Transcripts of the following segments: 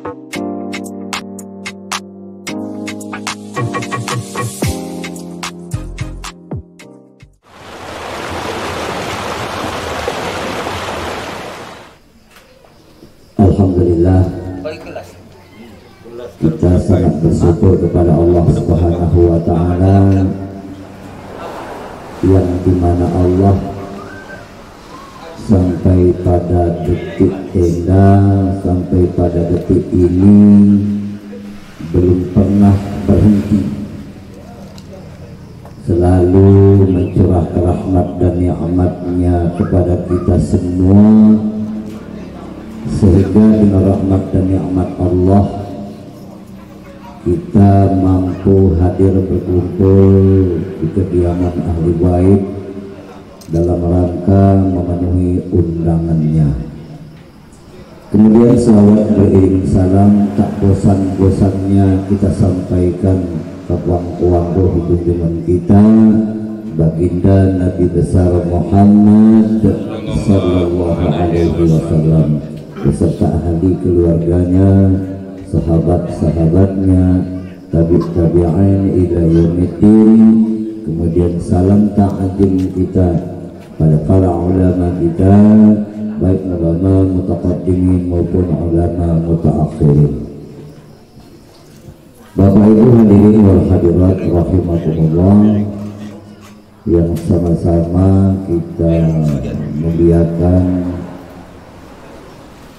Alhamdulillah. Kita sangat bersyukur kepada Allah Subhanahu wa taala yang di mana Allah pada detik ini belum pernah berhenti. Selalu mencurahkan rahmat dan nikmatnya kepada kita semua. Sehingga dengan rahmat dan nikmat Allah kita mampu hadir berkumpul di kediaman ahli baik dalam rangka memenuhi undangannya kemudian selawat beriring salam tak bosan-bosannya kita sampaikan ke wangku-wangku junjungan kita baginda Nabi besar Muhammad sallallahu alaihi wasallam beserta ahli keluarganya sahabat-sahabatnya tabi' tabi'in ila yaumiddin. Kemudian salam ta'zim kita pada para ulama kita baik ulama mutaqaddimin maupun ulama mutaakhirin Bapak Ibu hadirin wal hadirat rahimakumullah yang sama-sama kita muliakan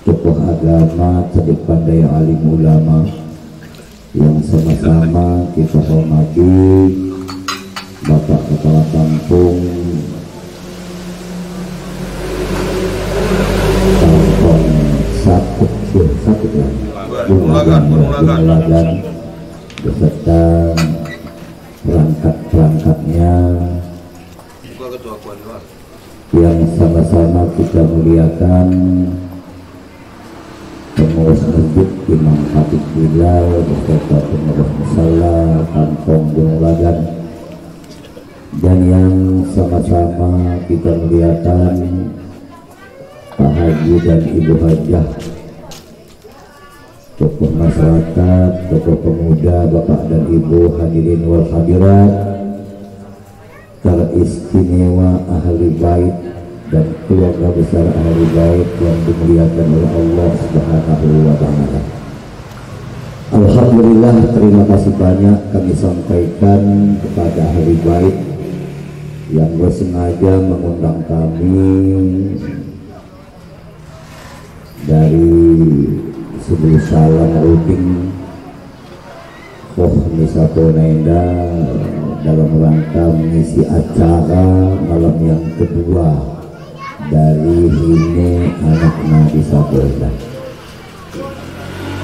tokoh agama cerdik pandai alim ulama yang sama-sama kita hormati Bapak Kepala Kampung satu satu ya Bungagan Bungagan beserta perangkat-perangkatnya. Yang sama-sama kita muliakan pengurus masjid Imam Khatib Bilal beserta pengurus musala Kampung Bunulagan dan yang sama-sama kita muliakan Pak Haji dan Ibu Hajah tokoh masyarakat, tokoh pemuda, Bapak dan Ibu hadirin wal hadirat teristimewa ahli bait dan keluarga besar ahli bait yang dimuliakan oleh Allah Subhanahu wa taala. Alhamdulillah terima kasih banyak kami sampaikan kepada ahli bait yang bersengaja mengundang kami dari sebelum salam ruding Koh Misato Naenda dalam rangka mengisi acara malam yang kedua dari ini anak Nabi Sabda.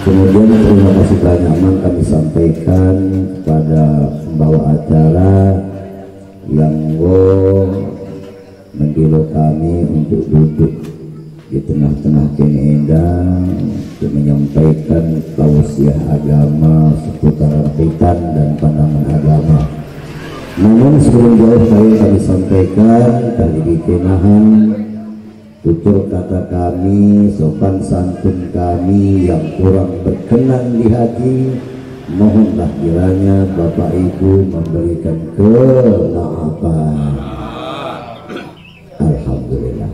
Kemudian terima kasih banyak kami sampaikan kepada pembawa acara yang go mendilo kami untuk duduk di tengah-tengah Keneda untuk menyampaikan tausiah agama seputar artikan dan pandangan agama. Namun sebelum jauh kali kami sampaikan kali dikenahan tutur kata kami, sopan santun kami yang kurang berkenan di hati mohonlah kiranya Bapak Ibu memberikan kemaafan. Alhamdulillah.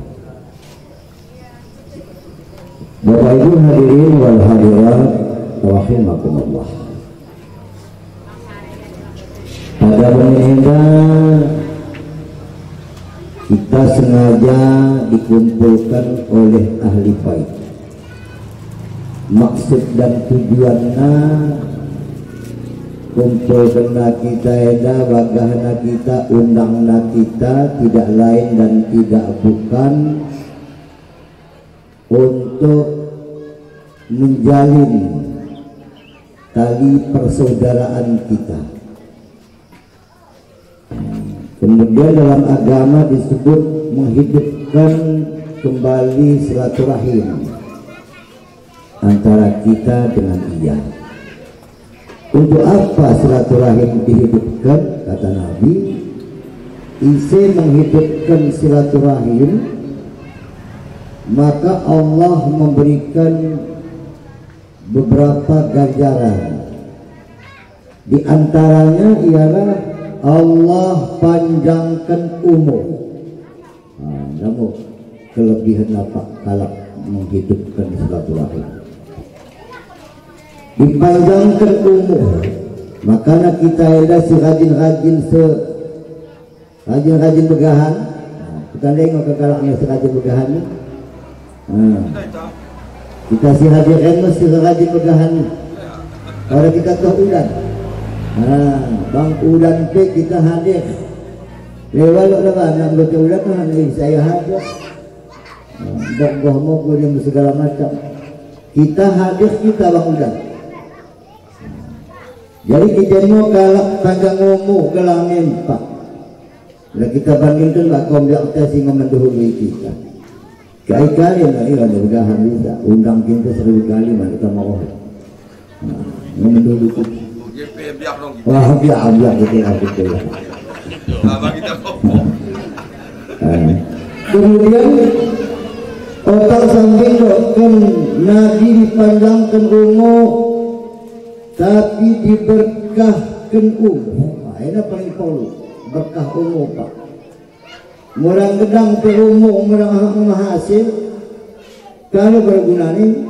Bapak Ibu hadirin wal hadirat rahimakumullah. Pada menginda kita sengaja dikumpulkan oleh ahli bait. Maksud dan tujuannya kumpul kena kita eda bagahna kita undangna kita tidak lain dan tidak bukan untuk menjalin tali persaudaraan kita. Kemudian dalam agama disebut menghidupkan kembali silaturahim antara kita dengan ia. Untuk apa silaturahim dihidupkan? Kata Nabi, isi menghidupkan silaturahim maka Allah memberikan beberapa ganjaran. Di antaranya ialah Allah panjangkan umur. Nah, namun kelebihan apa kalau menghidupkan silaturahim? Dipanjangkan umur. Makanya kita ada si rajin-rajin se rajin-rajin begahan. Nah, kita tengok ke kalaknya si rajin begahan nah, kita si rajin remus si rajin begahan ni kalau kita tahu udan. Nah, bang udan pe kita hadir. Lewat lewat nak baca udan kan saya hadir. Bogoh mogo dia segala macam. Kita hadir kita bang udan. Jadi kita mau kalau tangga ngomong kalau nempak Nah kita bandingkan Pak kaum di atas yang mendahului kita Kali kali nak iya udahan bisa Undang kita seribu kali mana kita mau. Nah, mendahului kita Wah biar biar kita lah kita lah Kemudian Otak samping kan Nabi dipandangkan umur Tapi diberkahkan umur Nah ini paling perlu Berkah umur pak Murang gedang ke umur Murang hasil. Kalau berguna ni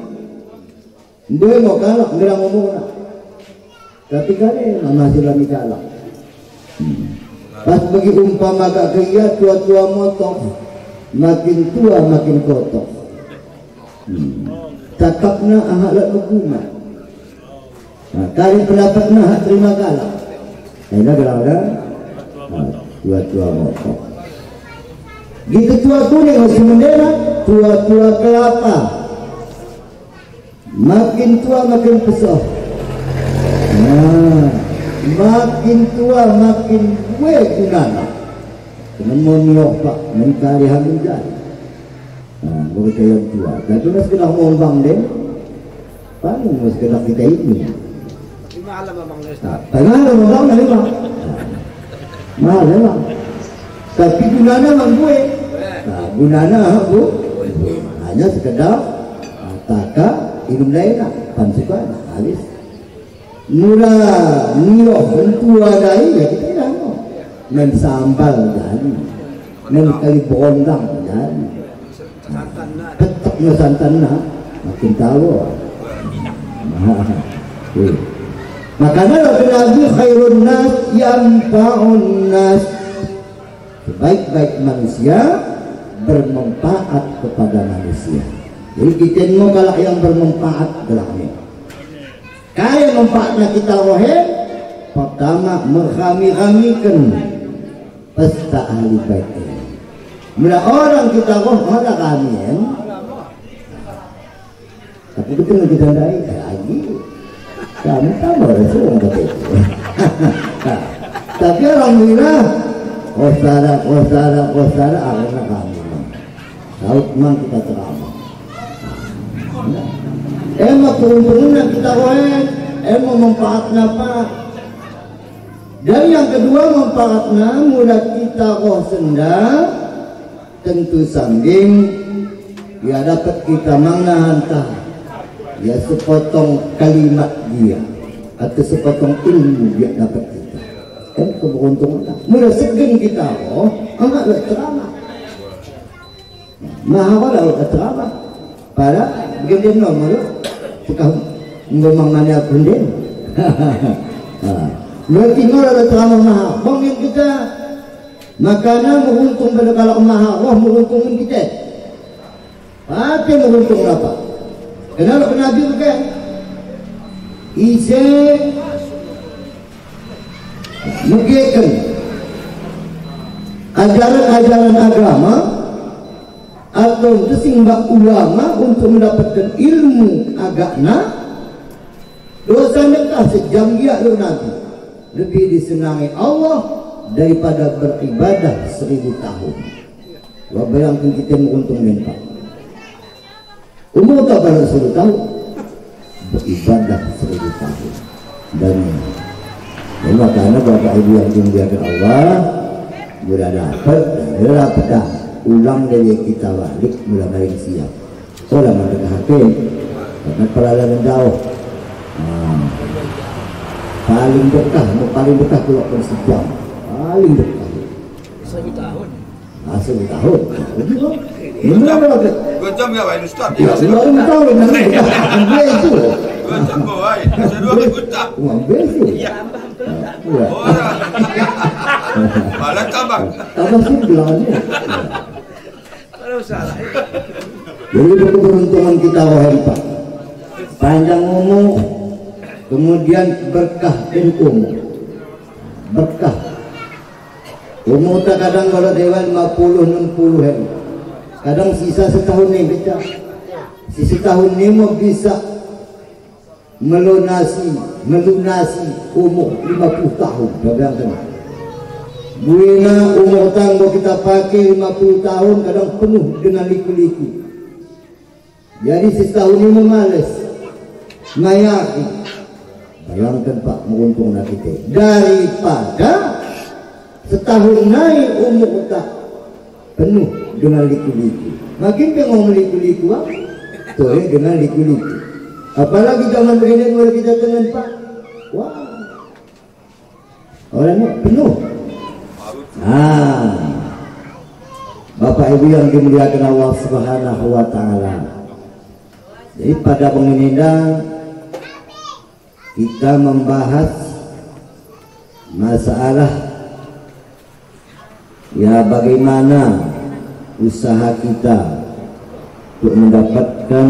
Dia mau kalah Gedang umur nak. Tapi kali Masih lagi kalah Pas bagi umpama agak kaya Tua-tua motor makin tua makin kotor. Hmm. cakapnya ahalat berguna. Nah, kali pendapatnya hak terima kalah ini adalah ada tua-tua kotor gitu tua kuning masih mendera tua-tua kelapa. Makin tua makin pesah nah makin tua makin gue gunanya namun pak mencari jadi nah begitu yang tua. Dan itu sekedar ngombang deh paling sekedar kita ini. Abang Nah, Tengah ngombang dari bang mahal memang tapi gunanya bang gue nah gunanya bu hanya sekedar taka hidup enak pan suka habis murah niro tua dari ya kita tidak mau men sambal jadi men kali bondang jadi petok na santan na makin tahu. Makanya kata Nabi khairun nas yanfa'un nas. Sebaik-baik manusia bermanfaat kepada manusia jadi kita galak yang bermanfaat gelaknya kaya manfaatnya kita rohim pertama menghami-hamikan pesta ahli bait Mula orang kita kok ada kami ya. Tapi betul kita dari lagi. Kami tahu Rasul yang betul. Tapi alhamdulillah kosara kosara kosara akhirnya kami. Tahu memang kita ceramah. Emang keuntungan kita koek, emang manfaatnya apa? Dan yang kedua manfaatnya mudah kita roh senda tentu sambing ya dapat kita menghantar ya sepotong kalimat dia atau sepotong ilmu dia dapat kita kan keberuntungan mudah segen kita roh lah ceramah maha lah ceramah pada begini nomor suka ngomong mana kunden Berarti nol ada terlalu mahal. Mungkin kita makanan beruntung pada kalau mahal, wah beruntungin kita. Apa beruntung apa? Kenapa kena juga? Ise mengikat ajaran-ajaran agama atau sesimbang ulama untuk mendapatkan ilmu agakna dosa mereka sejam dia nanti lebih disenangi Allah daripada beribadah seribu tahun. Wah bayangkan kita untung mentak. Umur tak pada seribu tahun beribadah seribu tahun dan dan makanya bapak ibu yang dimuliakan Allah sudah dapat sudah dapat ulang dari kita balik mulai dari siap. Orang mendengar hakim karena perjalanan jauh nah, paling dekat paling dekat keluar sejam paling dekat Seribu tahun. nah seribu tahun Dua tak? dua jam ya Pak Ustaz. Ya, sebelum tahun nanti ambil itu. Dua jam. Saya dua ribu tak. Ambil itu. Iya. Ya. Orang. Malah tambah. Tambah sih bilangnya. Jadi itu keberuntungan kita wahai Pak. Panjang umur, kemudian berkah umur. Berkah. Umur tak kadang kalau dewan 50 60 hari. Kadang sisa setahun ni kita. Sisa tahun ni mau bisa melunasi melunasi umur 50 tahun. Bayangkan. Buina umur tanggo kita pakai 50 tahun kadang penuh dengan liku-liku. Jadi setahun ini memalas. Mayaki. Bayangkan Pak menguntungkan kita. Daripada setahun naik umur tak penuh dengan liku-liku. Makin tengok liku-liku ah. Tuh ya dengan liku-liku. Apalagi zaman begini mulai kita dengan Pak. Wah. Orangnya penuh. Ah. Bapak Ibu yang dimuliakan Allah Subhanahu wa taala. Jadi pada pengindah kita membahas masalah ya bagaimana usaha kita untuk mendapatkan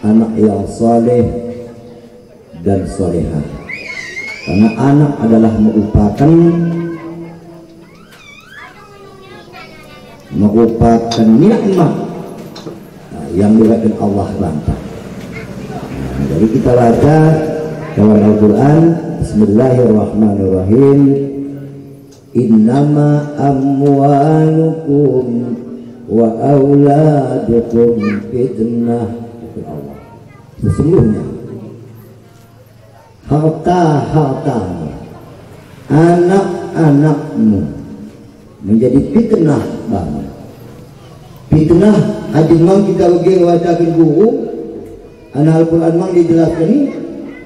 anak yang soleh dan solehah karena anak adalah merupakan merupakan nikmat nah, yang diberikan Allah bantah. Nah, jadi kita baca dalam Al-Quran Bismillahirrahmanirrahim. Innama amwalukum wa auladukum fitnah. Itu Allah. Sesungguhnya Harta-hartamu Anak-anakmu Menjadi fitnah banget Fitnah Haji memang kita bagi wajahkan guru. Anak Al-Quran memang dijelaskan ini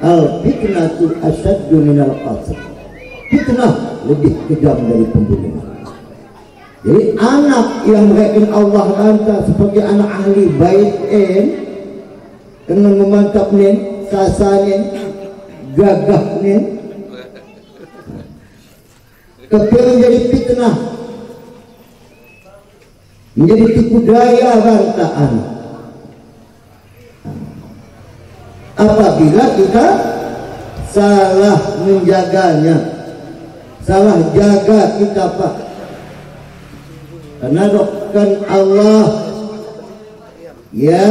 Al fitnatu asyaddu minal qasr Fitnah lebih kejam dari pembunuhan. Jadi anak yang mereka Allah hantar sebagai anak ahli baik en dengan memantap nen, kasarnya, gagah nen, tapi menjadi fitnah, menjadi tipu daya bantaan. Apabila kita salah menjaganya, salah jaga kita pak karena dokter Allah Ya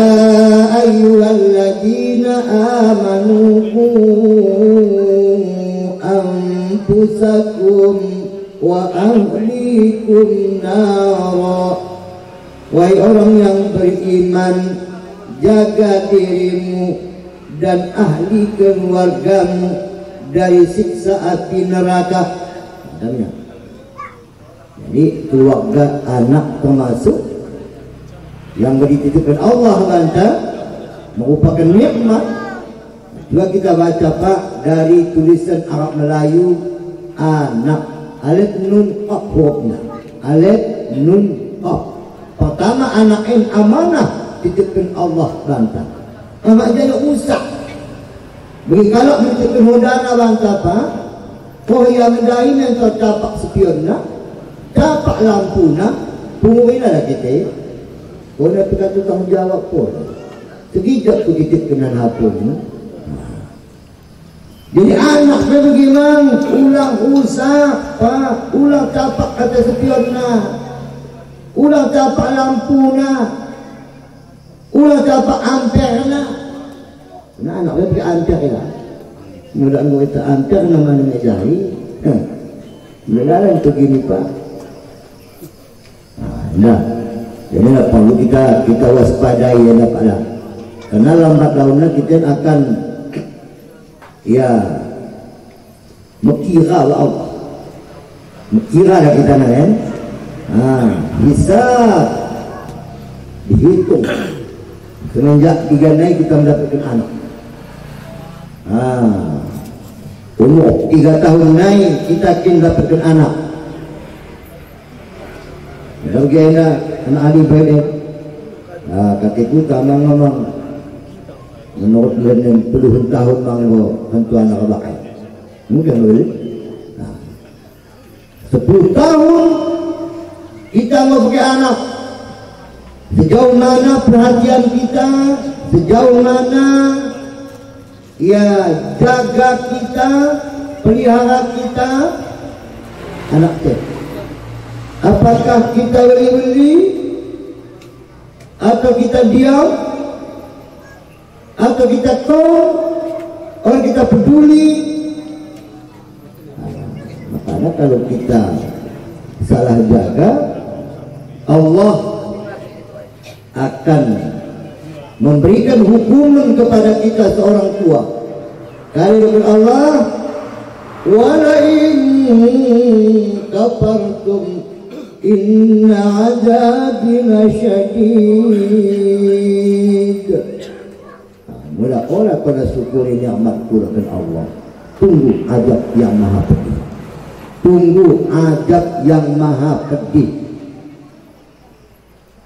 ayyuhalladzina amanu anfusakum wa ahlikum nara Wahai orang yang beriman jaga dirimu dan ahli keluargamu dari siksa api neraka. Adanya. Jadi keluarga anak termasuk yang dititipkan Allah banta merupakan nikmat. Juga kita baca Pak dari tulisan Arab Melayu anak alif nun qaf. Alif nun qaf. Pertama anak in amanah titipkan Allah banta. Amak jadi usah. Bagi kalau titipkan hodana banta Pak. Kau yang lain yang terdapat sepiona dapat lampu nak? Pungguin lah kita kau nak kata tanggung jawab pun. Sekejap tu kita kena hapun jadi anak dia bagaimana? Ulang usah pak. Ulang tapak kata sepion nak ulang tapak lampu nak ulang tapak ampere nak nah anak dia pergi ampere lah mudah mudahan kita ampere nama-nama jari eh. Melarang tu gini pak Nah, jadi nak perlu kita kita waspadai ya dapat lah. Karena lambat launnya kita akan ya mekira lah Allah. Mekira lah kita nak kan. Ha, bisa. Dihitung. Semenjak tiga naik kita mendapatkan anak. Ah. Umur tiga tahun naik kita akan mendapatkan anak. Kalau kena anak Ali baik ah katiku tamang ngomong. Menurut yang puluhan tahun mang hantu anak bakal mungkin boleh. Nah. 10 tahun kita pakai anak. Sejauh mana perhatian kita sejauh mana ya jaga kita pelihara kita? Anak kita apakah kita beli-beli atau kita diam? Atau kita tahu orang kita peduli? Makanya kalau kita salah jaga Allah akan memberikan hukuman kepada kita seorang tua. Kalimat Allah wala in kafartum inna azabina syadid. Mula orang pada syukuri nikmat Quran Allah. Tunggu azab yang maha pedih. Tunggu azab yang maha pedih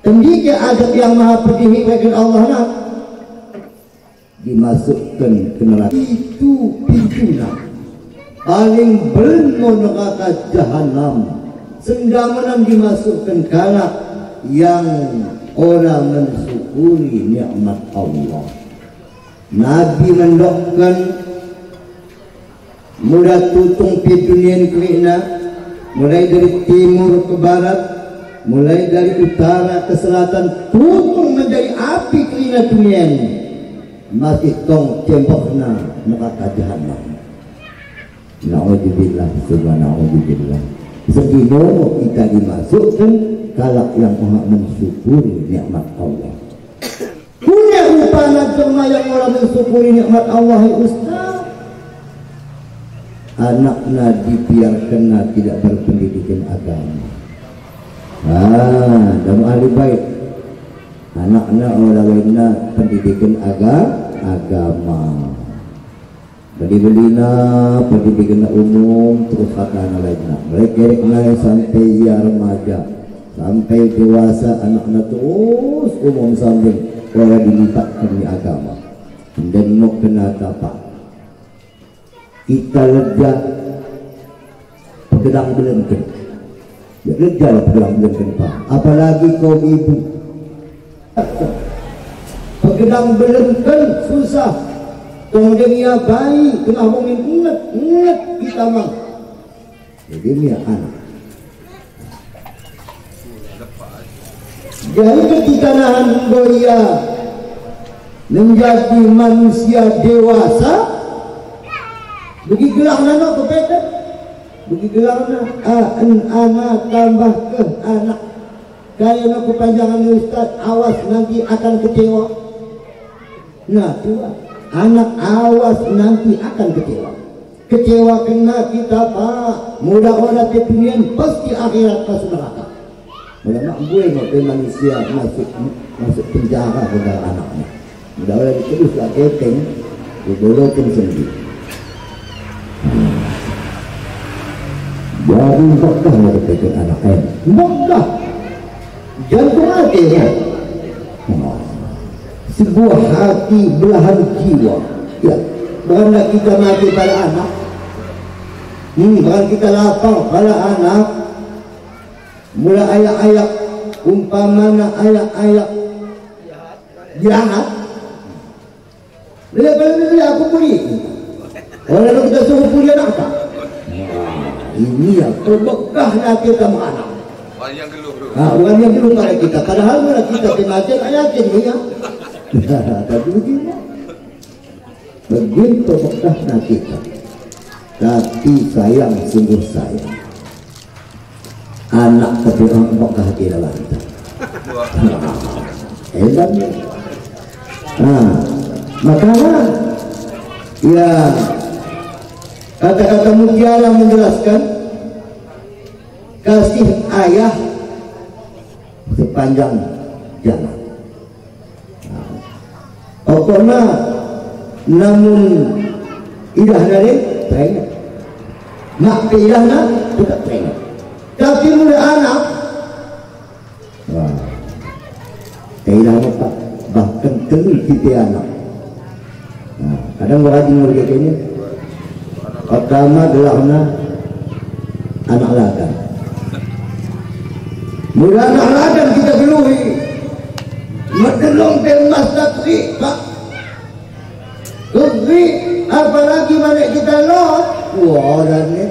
Tendika azab yang maha pedih bagi Allah nak dimasukkan ke neraka. Itu pintunya. Paling belum neraka jahanam sendamanan dimasukkan kanak yang orang mensyukuri nikmat Allah. Nabi mendokkan mulai tutung dunia kerana mulai dari timur ke barat mulai dari utara ke selatan tutung menjadi api kerana dunia ini masih tong cempokna neraka jahanam Na'udzubillah subhana'udzubillah Segino kita dimasukkan kalak yang maha mensyukuri nikmat Allah. Punya rupanya cuma yang orang mensyukuri nikmat Allah ya Ustaz. Anaknya dibiarkan tidak berpendidikan agama ah dalam ahli baik anaknya orang lainnya pendidikan agama. Agama beli-belina pendidikan umum terus kata anak lainnya. Mereka naik sampai ia remaja sampai dewasa anak-anak terus umum sambil orang dilipat demi agama. Dan mau kena tapak kita lega. Pedang belengken lega lah pedang belengken pak apalagi kaum ibu. Pedang belengken susah. Ia bayi kena ngomongin ingat ingat kita mah jadi ini anak. Jadi ketika nahan goya menjadi manusia dewasa, gelar nana kepeta, nana an anak tambah ke anak. Kaya nak kepanjangan Ustaz, awas nanti akan kecewa. Nah, tua. Anak awas nanti akan kecewa. Kecewa kena kita pak. Mudah orang kepingin pasti akhirat pas neraka. Mudah mak gue mau manusia masuk masuk penjara pada anaknya. Mudah orang terus lah keteng, dibolokin sendiri. Jadi bokah mau kepekan anaknya. Bokah. Jantung hatinya. Sebuah hati belahan jiwa. Ya, bukanlah kita mati pada anak. Hmm, bukan kita lapar pada anak mula ayak-ayak umpamana ayak-ayak jahat bila bila aku pulih lalu kita suruh pulih anak apa ini ya terbekahnya kita Orang yang geluh. Nah, yang belum pada kita. Padahal mula kita kemajuan ayatin ya. Tapi begini. Begitu bekahnya kita. Tapi sayang sungguh sayang anak tapi orang Mekah tidak lantar. Hebatnya. Nah, makanya ya kata-kata mutiara menjelaskan kasih ayah sepanjang jalan. Nah, Apa na namun ilah nari teringat. Nak ke ilah na tidak teringat. Tapi mula anak Wah. Tak bahkan kena kita anak. Nah, kadang berajin mereka kayaknya Pertama adalah na anak ladang. Mula anak ladang kita belui. Medelong temas takri, Pak. Tukri, apalagi mana kita lot. Wah, orang ni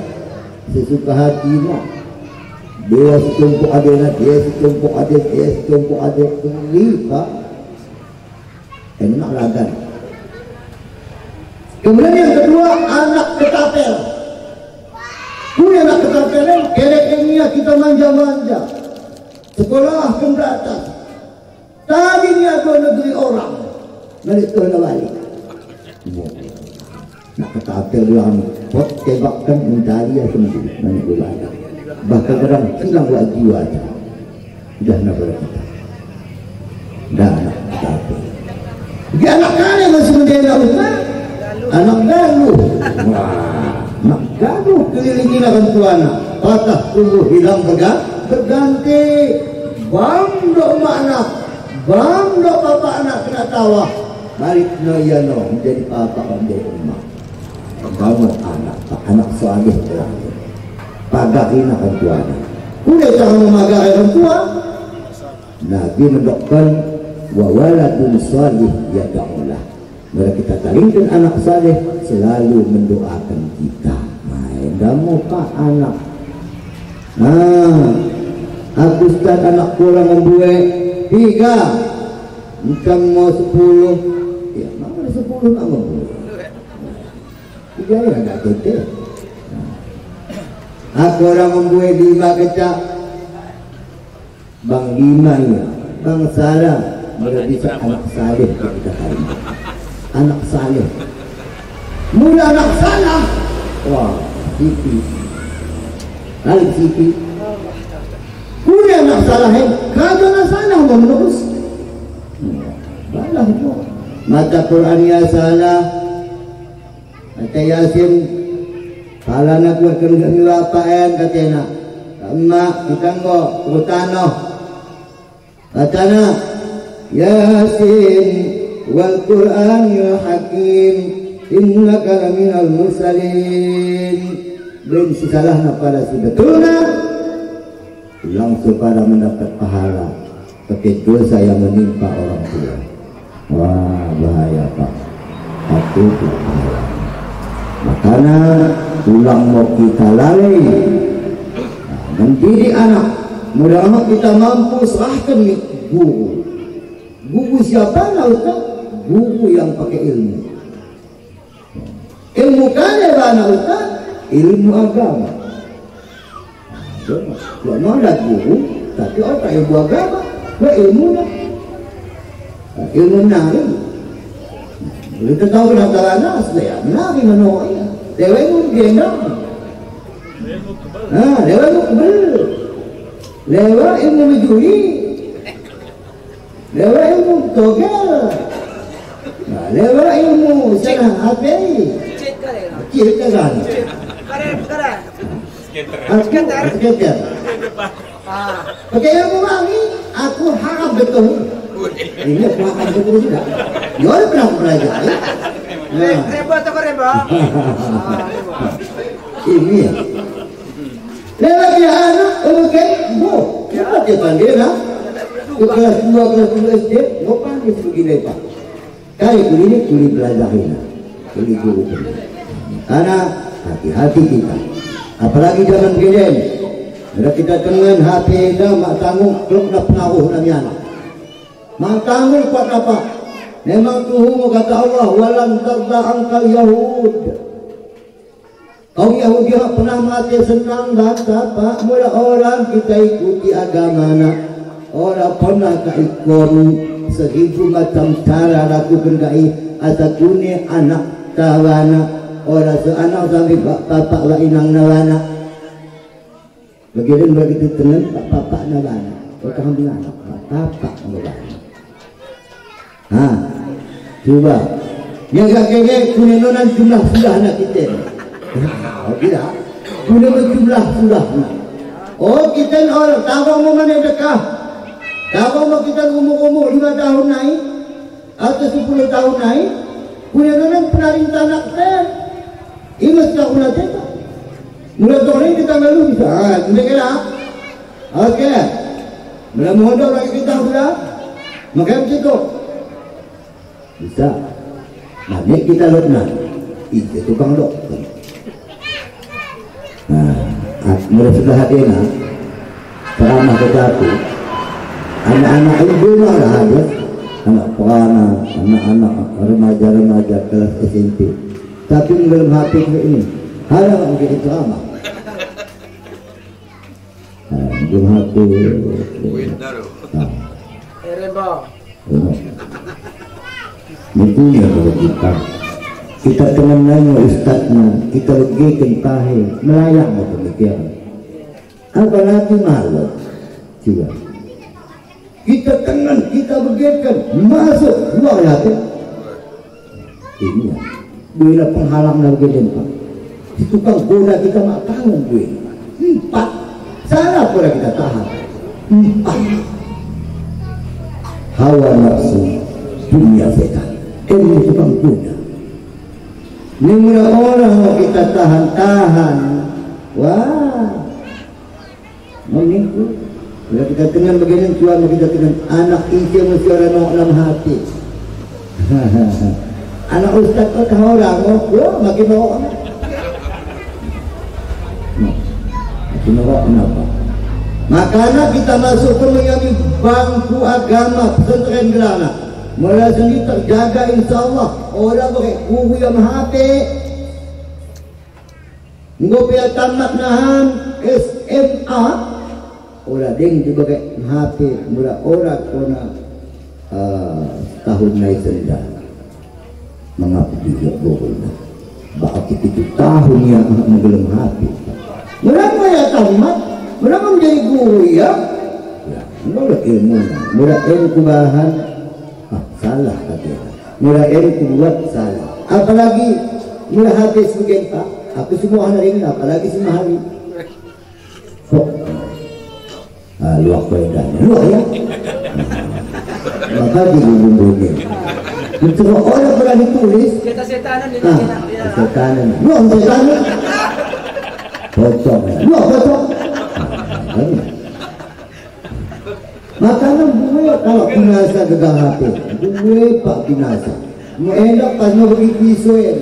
sesuka hati nak. Dia setumpuk ada dia setumpuk ada, dia setumpuk ada. Tukri, Pak. Enak ladang. Kemudian yang kedua ketapel. Punya anak ketapel dunia kita manja-manja. Sekolah pun datang. Tadi ni ada negeri orang. Balik tu nak balik. Nak ketapel dalam pot tebakkan mencari yang sendiri. Mana ada. Bahkan kadang hilang buat jiwa. Dah nak berkata. Dah nak ketapel. Dia anak kali masih menjadi Ustaz anak galuh. Wah anak galuh kelilingi lakan tuana patah tumbuh hilang berganti berganti. Bang dok makna bang dok papa anak kena tawa. Balik no ya no menjadi papa menjadi emak. Kamu anak anak saleh terakhir. Pagahin akan tuana udah jangan memagahi orang tua Nabi mendokkan wa waladun salih yada'ulah bila kita talingkan anak saleh selalu mendoakan kita. Hai, kamu pak anak. Nah, start anak kurang membuat tiga, macam mau sepuluh. Ya, mana sepuluh nak membuat? Tiga ya tak kita. Aku orang membuat lima kecak. Bang lima ya, bang salah. Berarti anak saleh kita ini anak saleh. Mula anak salah. Wah, sipi. Lalu sipi. Mula anak salah. Kagak anak salah mau menerus. Balah itu. Mata Quran ya salah. Mata Yasin. Kalau nak buat kerja ni apa en katanya. Emak kita kok utano. Katanya Yasin والقرآن الحكيم إنك لمن المرسلين dan salahnya pada si betulnya langsung pada mendapat pahala tapi dosa yang menimpa orang tua wah bahaya pak satu pahala makanya tulang mau kita lari nah, mendidik anak mudah-mudahan kita mampu serahkan guru guru siapa lah Ustaz Buku yang pakai ilmu. Ilmu anak ustaz ilmu agama. Tidak mau ada guru tapi orang ilmu agama Wa ilmu lah ilmu nari. Kita tahu kenapa anak ya nari menoi dewa ilmu gendong Nah, dewa ilmu kebel dewa ilmu mejuhi dewa ilmu togel Lewat ilmu sana apa ni? Cik kare. Cik kan? Kare kare. Aku lagi, aku harap betul. Ini pelajar betul juga. Yo pernah belajar. Rebo atau rebo? Rebo. ini. Lewat dia anak, oke, bu, kita dia lah. Kelas dua, kelas dua SD, mau panggil begini pak. Kali ini kuli belajar ini, kuli guru. Karena hati-hati kita. Apalagi zaman begini, bila kita dengan HP dah mak tanggung, belum dah pengaruh nami anak. Mak tanggung kuat apa? Memang Tuhan kata Allah, walam tarda angkal Yahud. Kau Yahudi yang pernah mati senang baca pak mula orang kita ikuti agama nak orang pernah keikon macam cara lakukan kai asakuni anak tawana orang seanak sampai bak bapak wa inang nawana begitu begitu tenang bak bapak nawana dengan anak bak bapak nawana ha Coba. Yang gak kege kunenonan jumlah sudah anak kita. Oh tidak. Kunenon jumlah sudah. Oh kita orang tahu mau mana dekah. Tahu mau kita umur-umur lima tahun naik atau sepuluh tahun naik. Kunenonan penaring tanah kan. Ingat tak pernah cakap. Mula ini kita malu bisa. Ah, kira Okey. Mula mohon lagi kita sudah. Maka begitu. Bisa. Ni kita lot na. Itu tukang lot. Nah, at mula sudah hadir na. Ceramah tetapi anak-anak ini belum ada hadir. Anak perana, anak-anak remaja-remaja kelas SMP. Tapi belum hati ini. Ada mungkin ceramah? Nah, belum Eh, Rembo. Mestinya kalau kita kita teman nanya ustaznya kita pergi kentahe melayang mau pemikiran apalagi malu juga kita tenang kita begikan masuk luar hati. Ini ya bila penghalang dan begini pak kita mak tangan gue. Empat. Salah pula kita tahan. Empat. Hawa nafsu dunia setan. Ini tukang ini mula orang mau kita tahan-tahan wah. Menipu bila kita tenang begini tuan kita tenang anak isi mesti orang nak dalam hati anak ustaz kau orang oh makin orang makin orang kenapa Makanya kita masuk ke mengambil bangku agama pesantren gelana. Mula sendiri terjaga insya Allah. Orang pakai guru yang hati. Pia tamat nahan SMA. Orang ding pakai hati. Mula orang kena uh, tahun naik senda. Mengabdi ke guru. Bahawa itu tahun yang menggelem hati. Mula pia tamat. Kenapa menjadi guru ya? Ya, mula ilmu, mula ilmu kubahan, ah, salah katanya. Mula ilmu buat salah. Apalagi mula habis mungkin pak, aku semua hari ini, apalagi semua hari. Ah, luak pedangnya, luak ya. Maka dihubungi. Untuk orang pernah ditulis, Kita setanan di ah, kita. setanan. Luak setanan. Pocong, luak pocong. Makanan gue kalau binasa gegang hati Gue pak binasa mau pergi pisuin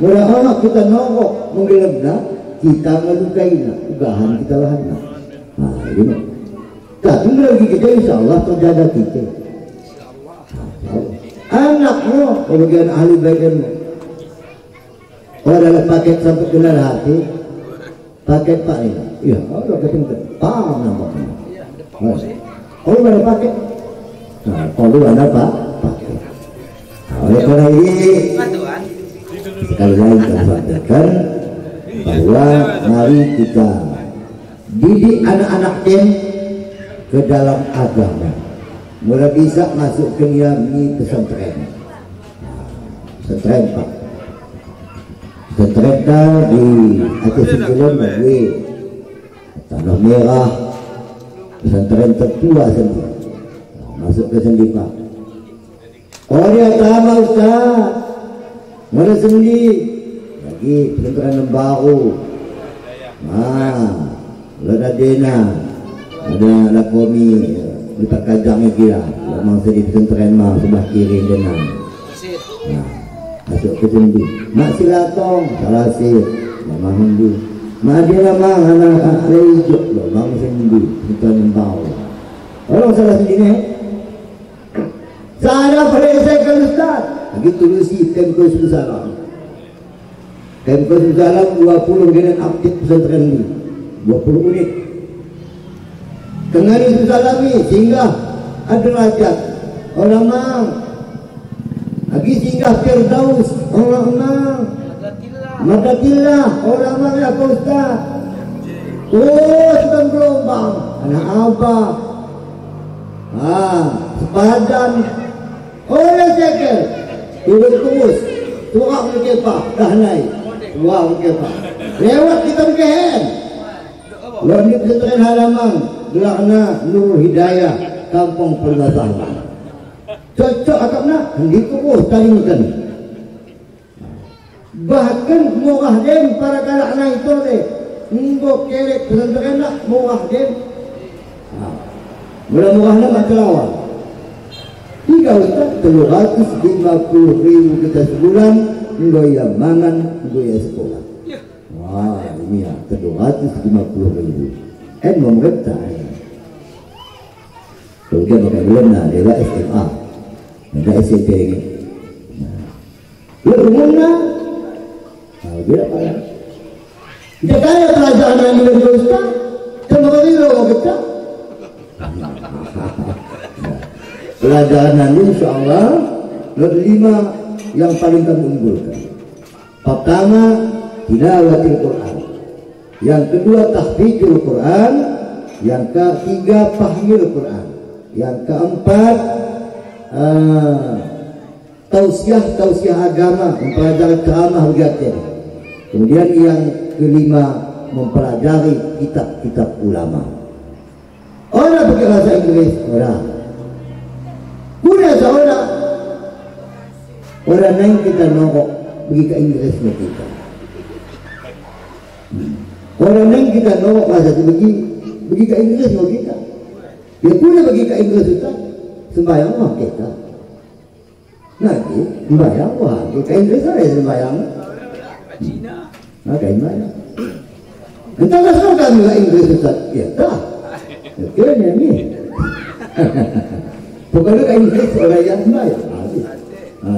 Mula orang kita nongok Menggelap na Kita melukai na Ugahan kita lahan na Nah ini Tapi lagi kita insya Allah terjaga kita Anakmu Kemudian ahli badanmu Oh dalam paket sampai kenal hati Paket pak ini Iya, orang ketemu Paham namanya Iya, depan sih. Oh, ada pakai. Nah, kalau ada apa? Pakai. Nah, oleh karena ini, sekali lagi saya sampaikan bahwa mari kita didik anak-anak tim ke dalam agama. Mulai bisa masuk ke niami pesantren. Pesantren Pak. Pesantren dah di atas sebelum bagi tanah merah pesantren tertua sendiri masuk ke sendi Pak. Oh dia sama Ustaz. Mana sendi? Lagi pesantren yang baru. Ah, ada Dena, ada Lakomi, letak kajangnya kira. Memang sedih pesantren mah sebelah kiri Dena. Sit. Nah, masuk ke sendi. Mak silatong, salah sih. Memang Hindu. Mak dia memang anak-anak hijau. Memang sendi, yang baru. Orang salah sendiri eh? Saya perhatikan Ustaz. Lagi tulusi kampus Salam. Kampus Salam 20 dengan aktif pesantren ini. 20 unit. Dengan itu Salam ini singgah ada rajat. Orang mang. Lagi singgah Firdaus. Orang mang. Agatillah. Madatillah. Orang mang ya Pak Ustaz. Oh, sedang gelombang. Anak abah. Ah, sepadan. Oleh sekel. turun terus turun ke kepa dah naik wah ke kepa lewat kita mungkin Ni pesantren halaman. Gelakna Nur Hidayah Kampung Pergasahan Cocok akak nak Di terus tali makan. Bahkan murah dem para kalak naik itu deh Minggu kelek pesantren nak murah dem ha. Murah-murah nak macam awal Tiga ustaz telur ratus lima puluh ribu kita sebulan Minggu yang mangan Minggu yang sekolah Wah ini ya lima puluh ribu Eh mau mereka Kemudian makan bulan nah dia SMA Ada SMP ini Lu umumnya Nah dia apa ya Kita kaya pelajaran yang boleh Ustaz Cuma kali lo kita pelajaran ini insya Allah lima yang paling kami unggulkan. Pertama tilawatil Quran. Yang kedua tahfidzul Quran. Yang ketiga fahmil Quran. Yang keempat uh, tausiah tausiah agama mempelajari ceramah begitu kemudian yang kelima mempelajari kitab-kitab ulama. Orang pakai bahasa Inggris? Orang. Kuda seorang. Orang lain kita nongok pergi ke Inggris kita. Orang lain kita nongok bahasa itu pergi pergi ke Inggris mau kita. Ya kuda pergi ke Inggris kita sembahyang mah kita. Nanti sembahyang wah ke Inggris ada sembahyang. Cina. Nah kayak mana? Entah lah kan ke Inggris Ustaz. Ya dah. Ya kira ni. Bukan kain Inggris orang yang sembahyang. Ha.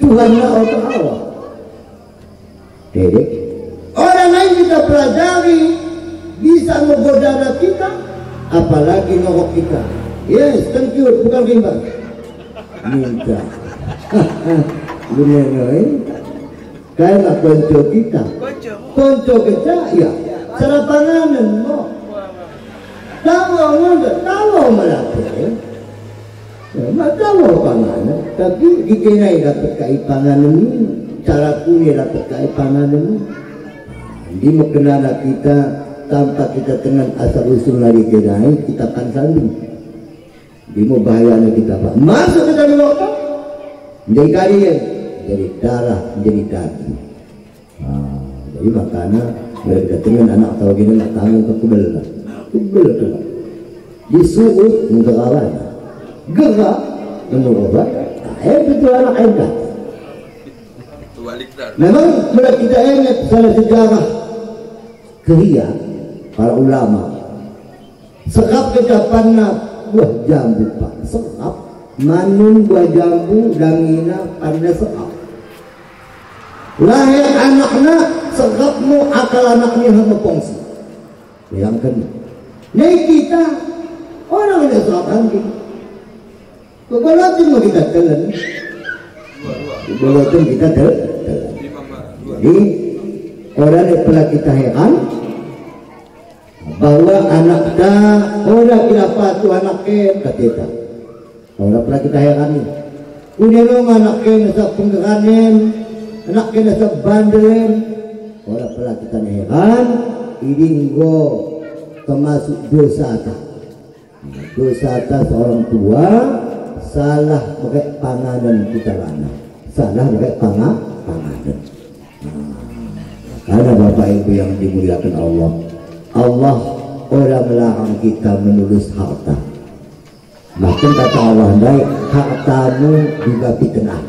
Tuhan lah orang awak. Orang lain kita pelajari bisa menggoda kita, apalagi ngokok kita. Yes, thank you, bukan rimba. Minta. Dunia ni, kaya nak konco kita. Konco. Kita, ya. Sarapanganan mo. Tahu mo, tahu malapit. Ya, tahu panganan, tapi dikenai dapat kaipangan ini, cara kunih dapat kaipangan ini. Di mengenal kita tanpa kita dengan asal usul lari kenai, kita akan saling. Di mau bahayanya kita pak masuk ke dalam waktu menjadi kalian, jadi darah, menjadi daging. Nah, jadi makanya kita dengan anak tahu gini nak tangan ke kubel lah, kubel tu lah. Disuruh untuk awal gerak menurut anak hebat Itu balik dah. Memang bila kita ingat salah sejarah keria para ulama. Serap ke depannya buah jambu pak. Serap manun buah jambu dangina pada serap lahir anaknya serapmu akal anaknya hanya pongsi. Kedua Nih kita orang yang serap anjing Kebalatin mau kita telan. Kebalatin kita telan. Jadi orang yang pernah kita heran bahwa anak kita orang kenapa tu anak ke kata Orang pernah kita heran ni. Punya nong anak ke nasa penggeranen, anak ke nasa bandelin. Orang pernah kita heran, ini go termasuk dosa tak. Dosa tak seorang tua salah pakai panganan kita lana salah pakai pangan panganan karena bapak ibu yang dimuliakan Allah. Allah orang melarang kita menulis harta. Bahkan kata Allah baik hartamu juga fitnah.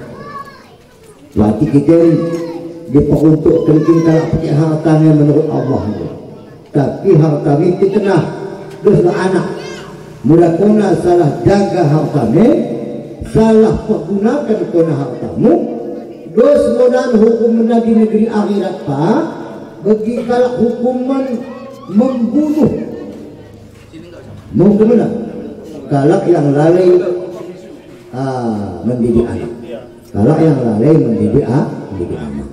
Berarti kita diperuntukkan kita pakai hartanya menurut Allah tapi harta ini fitnah. Terus anak Mula kona salah jaga hartamu, salah pergunakan kona hartamu, dos modan hukum di negeri akhirat pak, bagi kalau hukuman membunuh. Mau ke mana? Yang lalai ah, mendidik anak. Kalau yang lalai mendidik ah, mendidik anak.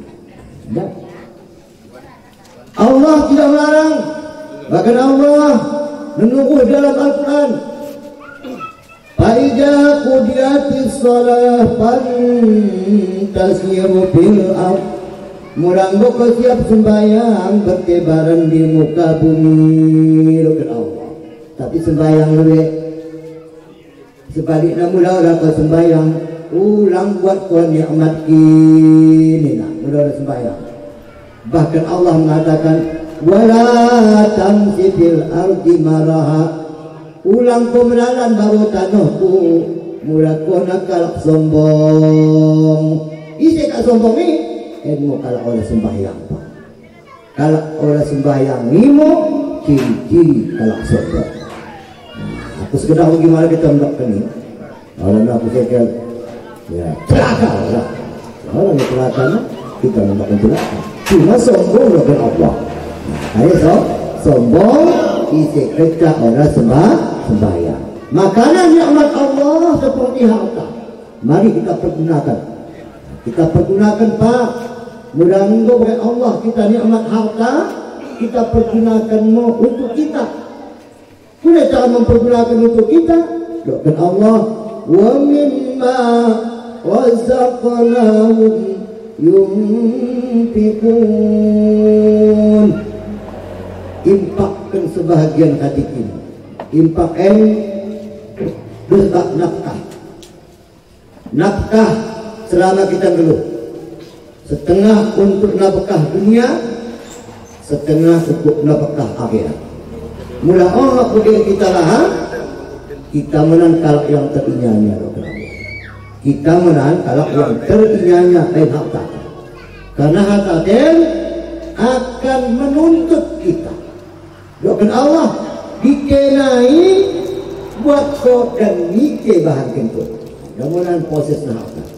Allah tidak melarang. Bahkan Allah menunggu dalam Al-Quran فإذا قضيت الصلاة فانتشروا في الأرض Mulanggo kau siap sembahyang bertebaran di muka bumi Lokat Allah Tapi sembahyang lebih Sebaliknya mula orang kau sembahyang Ulang buat kau nikmat kini nak Mula orang sembahyang Bahkan Allah mengatakan Wala tamsi fil ardi maraha Ulang kau menalan baru tanahku Mula kau nakal sombong. Isi kat sombong ni ilmu kalau oleh sembahyang pak. Kalau oleh sembahyang ilmu ciri-ciri kalau sobat nah, aku sekedar bagaimana kita hendak ini orang aku sekal ya celaka lah. Orang yang celaka kita hendak celaka. Cuma sombong dengan Allah. Nah, ayo so sombong isi kerja orang sembah sembahyang makanan nikmat Allah seperti harta mari kita pergunakan kita pergunakan Pak Mudah-mudahan Allah kita nikmat harta kita pergunakanmu untuk kita. Punya cara mempergunakan untuk kita. Doakan Allah wa mimma razaqnahum yunfiqun. Impakkan sebahagian hati kita. Impak en bertak nafkah. Nafkah selama kita dulu. Setengah untuk nafkah dunia setengah untuk nafkah akhirat. Mula Allah kemudian kita lah kita menang kalau yang terinyanya kita menang kalau yang terinyanya lain harta. Karena harta akan menuntut kita doakan Allah dikenai buat kau dan nike bahan kentut namun proses harta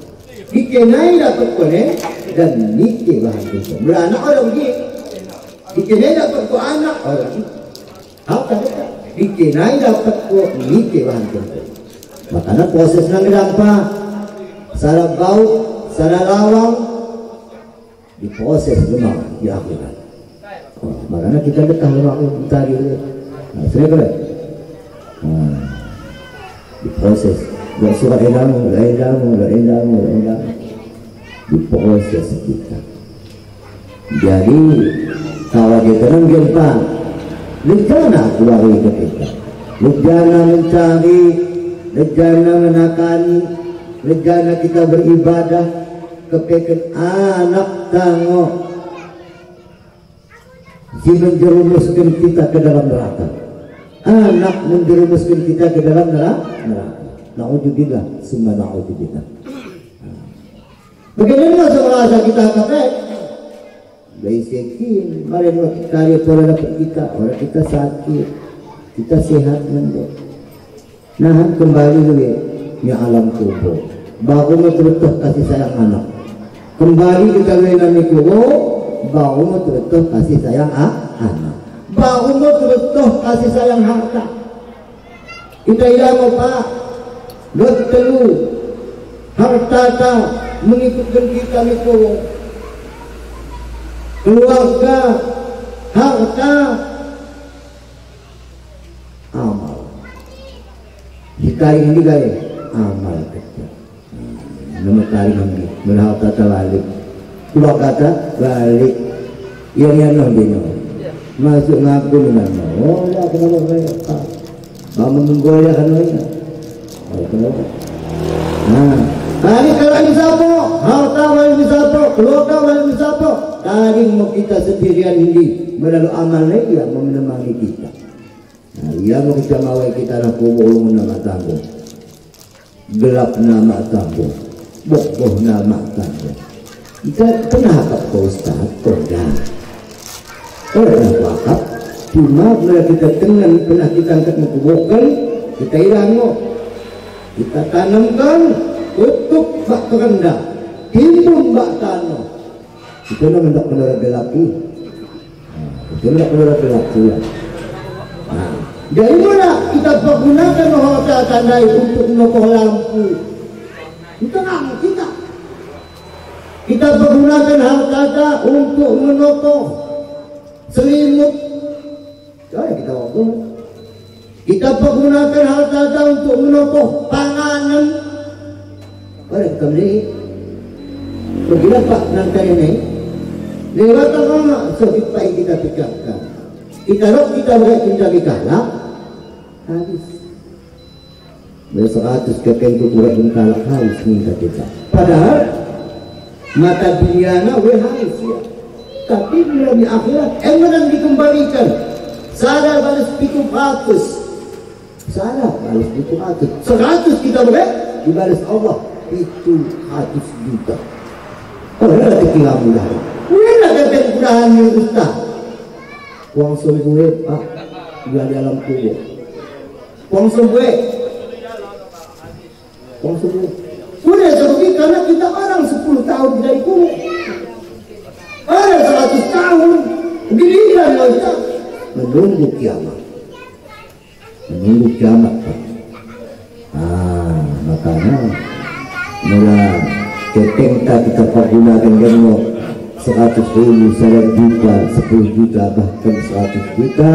dikenai dapat kone dan nike bahan kita. Beranak orang begini. Dikenai dapat ku anak orang. Apa? Dikenai dapat ku nike bahan kita. Makanya proses nang apa? Salah bau, salah lawang, diproses lemah di akhirat. Makanya kita dekat lemah tadi. Nah, kira. Nah, diproses. Ya surat ilmu, la ilmu, la ilmu, la ilmu diproses kita jadi kalau kita kan gempa keluar kita rencana mencari rencana menakani rencana kita beribadah kepekan anak tangguh si menjerumuskan kita ke dalam neraka anak menjerumuskan kita ke dalam neraka na'udzubillah summa na'udzubillah Bagaimana semerasa kita kapek? Basikin, mari kita kali pola dapat kita, orang kita sakit, kita sehat mendek. Nah kembali lagi ni alam kubur. Baru terus kasih sayang anak. Kembali kita lagi ni kubur, baru terus kasih sayang anak. Baru terus kasih sayang harta. Kita ilmu pak, lot telu, harta tak mengikutkan kita itu keluarga harta. Amal. Kita ini gaya amal kita nama kali ini berharta terbalik keluar kata balik yang yang nabi masuk ngaku mana oh ya kenapa saya kamu menggolnya kan oh kenapa nah Tadi kalau misapo, harta wal misapo, keluarga wal misapo. Tadi mau kita sendirian ini melalui amal dia mau menemani kita. Nah, ia mau kita mau kita nak kubur nama tanggung. Gelap nama tanggung. Bokoh nama tanggung. Kita kenapa kau Ustaz? Tidak. Orang wakaf cuma bila kita tenang pernah kita angkat menguburkan kita hilang kita tanamkan tutup bak kerendah timbun bak tanah itu nak hendak menurut lelaki itu nak menurut lelaki ya. nah, dari mana kita pergunakan harta tandai untuk menokoh lampu itu nak kita kita pergunakan harta untuk menokoh selimut Jangan kita waktu Kita pergunakan harta untuk menokoh panganan. Boleh kita beli. Begila Pak nangka ini. Lewat apa sehipai kita pikirkan. Kita rok kita boleh menjadi kalah. Habis. Berseratus kekeng itu boleh kalah habis minta kita. Padahal mata dunia we habis ya. Tapi bila di akhirat emang dikembalikan. Sadar balas pitu ratus Salah balas itu ratus. Seratus kita boleh dibalas Allah itu ratus juta. Oh, ada kira mudah. Mana kata mudahan ni Ustaz? Uang sembuh Pak dia di alam kubur. Uang sembuh. Uang sembuh. Sudah seperti karena kita orang 10 tahun dari kubur. Ada 100 tahun. Dilihat Ustaz. Menunggu kiamat menunggu kiamat. Ah, makanya mula ketengka kita pergunakan demo seratus ribu, seratus juta, sepuluh juta, bahkan seratus juta,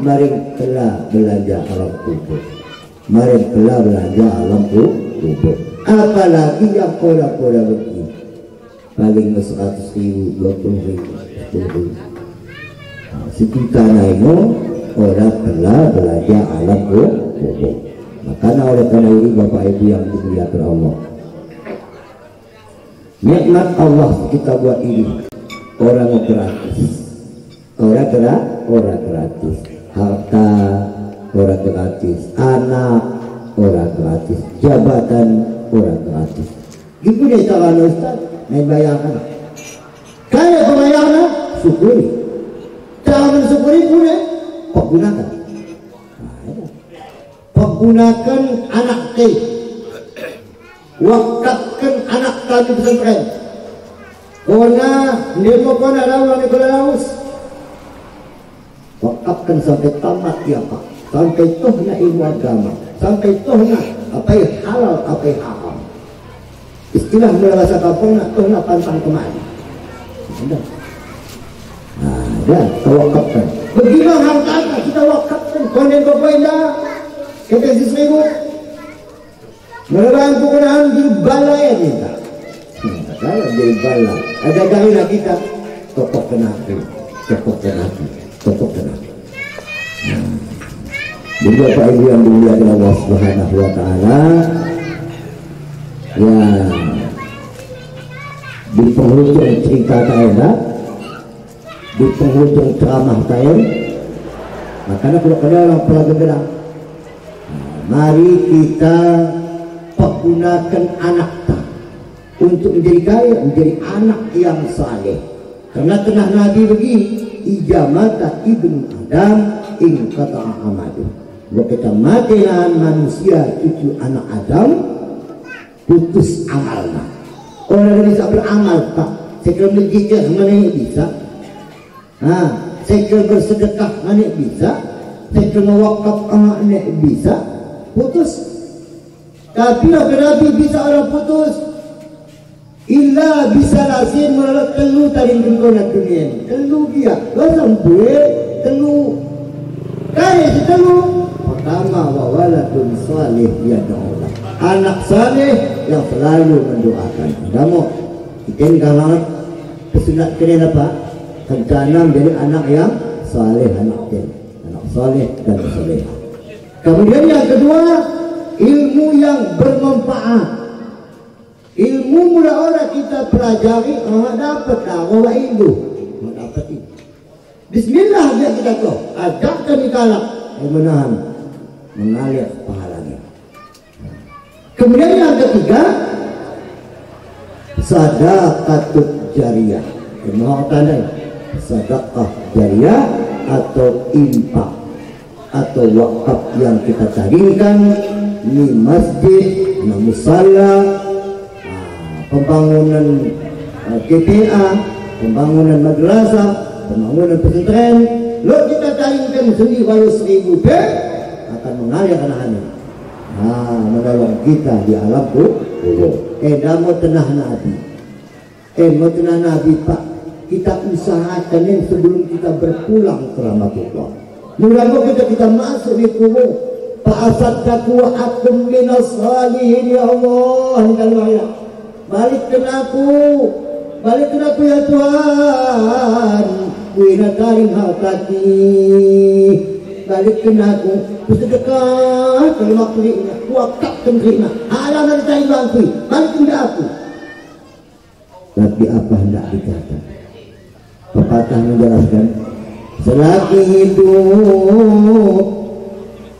mari telah belanja alam kubur. Mari telah belanja alam kubur. Apalagi yang pola-pola begini. Paling seratus ribu, dua puluh ribu, sepuluh ribu. Nah, sejuta naik orang telah belajar alam kubur. Makanya oleh karena ini Bapak Ibu yang dimuliakan Allah. Nikmat Allah kita buat ini orang gratis. Orang gerak, orang gratis. Harta orang gratis. Anak orang gratis. Jabatan orang gratis. Gitu deh cara Ustaz. Main bayangkan. Kaya pembayaran, syukuri. Cara mensyukuri punya pergunakan pergunakan anak T wakafkan anak kami pesantren karena demo kona lawan di Laos wakafkan sampai tamat ya Pak sampai tohnya ilmu agama sampai tohnya apa yang halal apa yang haram istilah merasa kapung nak pantang ke mana. Sudah. Nah dan tawakafkan Bagaimana harta kita wakafkan konen bapak indah kita seribu. Menerang penggunaan di balai kita. Kalau di balai. Ada gairah kita tokok kenapa tokok kenapa tokok kenapa jadi Bapak Ibu yang dimuliakan Allah Subhanahu wa taala ya di penghujung cerita saya di penghujung ceramah saya makanya kalau ada orang pelajar mari kita pergunakan anak kita untuk menjadi kaya menjadi anak yang saleh. Karena tengah Nabi begini ijamata ibnu Adam in kata Ahmadu kita matian manusia cucu anak Adam putus amalnya orang yang bisa beramal pak. Saya kira mana yang bisa? Ha, saya bersedekah mana bisa? Saya kira mewakaf mana bisa? Putus. Tapi lah Nabi bisa orang putus. Illa bisa lasin menolak telu tadi dunia ini telu dia. Gosong gue telu. Kaya telu. Pertama wawalatun salih ya Allah anak salih yang selalu mendoakan kamu kita ini kalangan kesunat kalian apa tertanam jadi anak yang salih anak kalian anak salih dan salih Kemudian yang kedua, ilmu yang bermanfaat. Ilmu mula orang kita pelajari, ah dapat dah orang itu. Ah dapat itu. Bismillah dia kita kau. Ajakkan di kalak. Menahan. Mengalir pahalanya. Kemudian yang ketiga, sadaqatut jariyah. Mau tanda sadaqah jariyah atau infak atau wakaf yang kita carikan di masjid, di musala, ah, pembangunan ah, KPA, pembangunan madrasah, pembangunan pesantren, lo kita carikan sendiri walau seribu pe akan mengalir anak-anak. Nah, menolong kita di alam kubur. Eh, mau tenah Nabi. Eh, mau tenah Nabi Pak. Kita usahakan yang sebelum kita berpulang ke Ramadhan. Mula kita kita masuk di kubur Fa'asaddaku wa akum minas salihin ya Allah Hingga Balikin aku Balikin aku ya Tuhan Wina karim hataki Balikin aku Bersedekah Kalau waktu ini Wakafkan terima Alam dan saya bantu Balikin aku Tapi apa hendak dikatakan? Pepatah menjelaskan Selagi hidup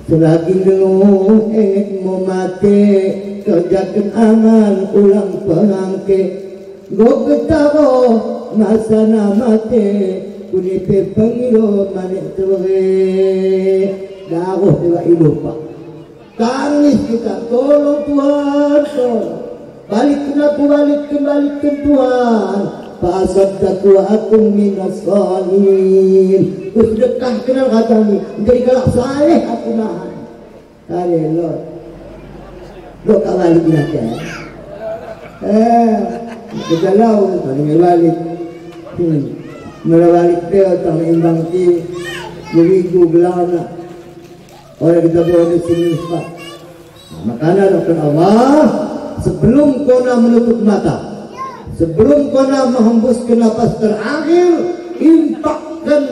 Selagi geluh ingin mau mati Kerjakan amal ulang pengangke Go ketawa masa mati Kunipe pengilo manik tuwe Daruh juga hidup pak. Tangis kita tolong Tuhan tolong. Balikin aku balikin balikin Tuhan. Fasaddaku aku minas salihin. Bersedekah kenal kata ni. Jadi kalau salih aku nahan. Kali Lord. Lord tak balik nak Eh? Kejalau Tak boleh balik. Hmm. Balik dia Tak imbang ti Merigu gelar nak Orang kita bawa di sini sebab Makanya dokter Allah Sebelum kau nak menutup mata Sebelum kau nak menghembuskan nafas terakhir, impakkan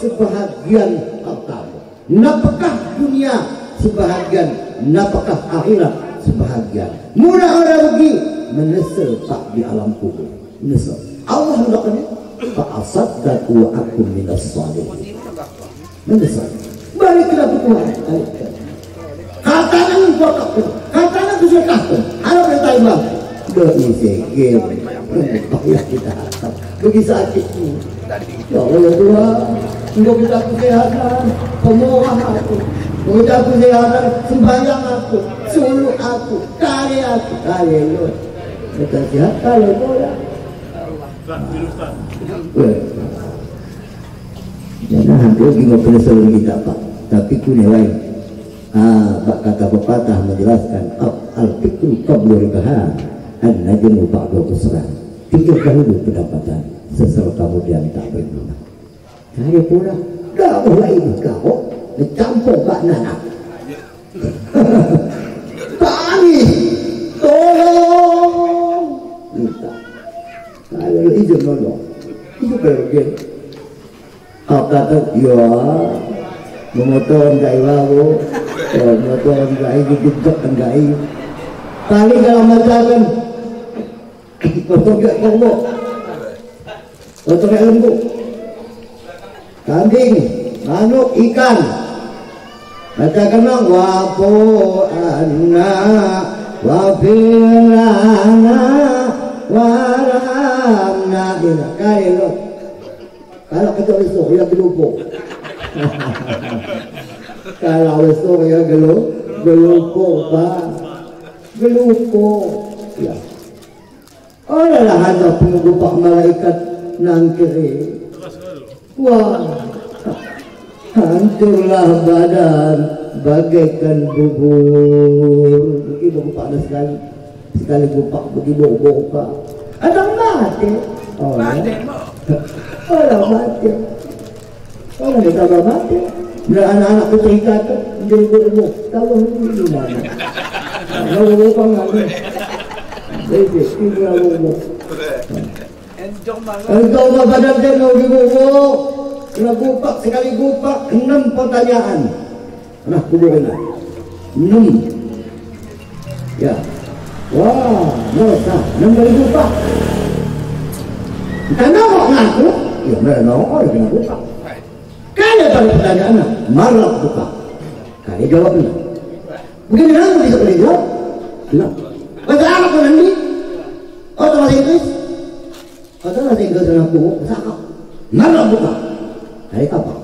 sebahagian hartamu. Napakah dunia sebahagian, napakah akhirat sebahagian. Mudah orang pergi menyesal tak di alam kubur. Menyesal. Allah hendaknya fa'asaddaku wa aku minas salihin. Menyesal. Baliklah ke Tuhan. Katanya kau takut. Katanya kau takut. Harap kita imam. Berisi ya kita bagi sakit ini ya Allah ya Tuhan Engkau kita kesehatan pemohon aku kita kesehatan sembahyang aku suluh aku karya aku karya lu kita sehat kalau kau ya Jangan hampir lagi ngobrol selalu kita pak Tapi punya lain. Ah, kata pepatah menjelaskan al-fikru qablu ribahan an-najmu ba'du usran Pikir dahulu pendapatan Sesuatu kemudian tak berguna Saya pula Dah mulai kau. Mencampur Pak Nana Tangis Tolong Minta Nolong Itu bergen Kau kata Ya Memotor enggak iwawo Memotor enggak iwawo Gejok enggak Kali kalau masakan Bertogak kerbau Bertogak lembu Kambing Manuk ikan Baca kenang Wapo anna Wafilana Waramna Ini kaya lo Kalau kita besok ya gelupuk Kalau besok ya gelup Gelupuk pak Gelupuk Ya Olalah ada pengupak malaikat nangkiri. Wah, hancurlah badan bagaikan bubur. Begitu gupak sekali. Sekali gupak begitu gupak. Ada mati. Oh, mati. Orang mati. Orang kita mati. Bila anak-anak ku cerita tu, menjadi ibu. Tahu ini mana? Kalau lupa nggak Bebek, tinggal ngomong. Entah apa badan dia mau dibubuk. Kena gupak, sekali gupak, enam pertanyaan. Nah, kubur enak. Enam. Ya. Wah, nota, enam kali gupak. Kita nongok ngaku. Ya, mereka nongok, ya kena gupak. Kali pada pertanyaan, marah gupak. Kali jawabnya. Begini kan bisa boleh jawab? Tidak. Bahasa Arab pun nanti. Oh, itu bahasa Inggris. Oh, itu bahasa Inggris dan aku. Bahasa Arab. Mana buka? Hari apa?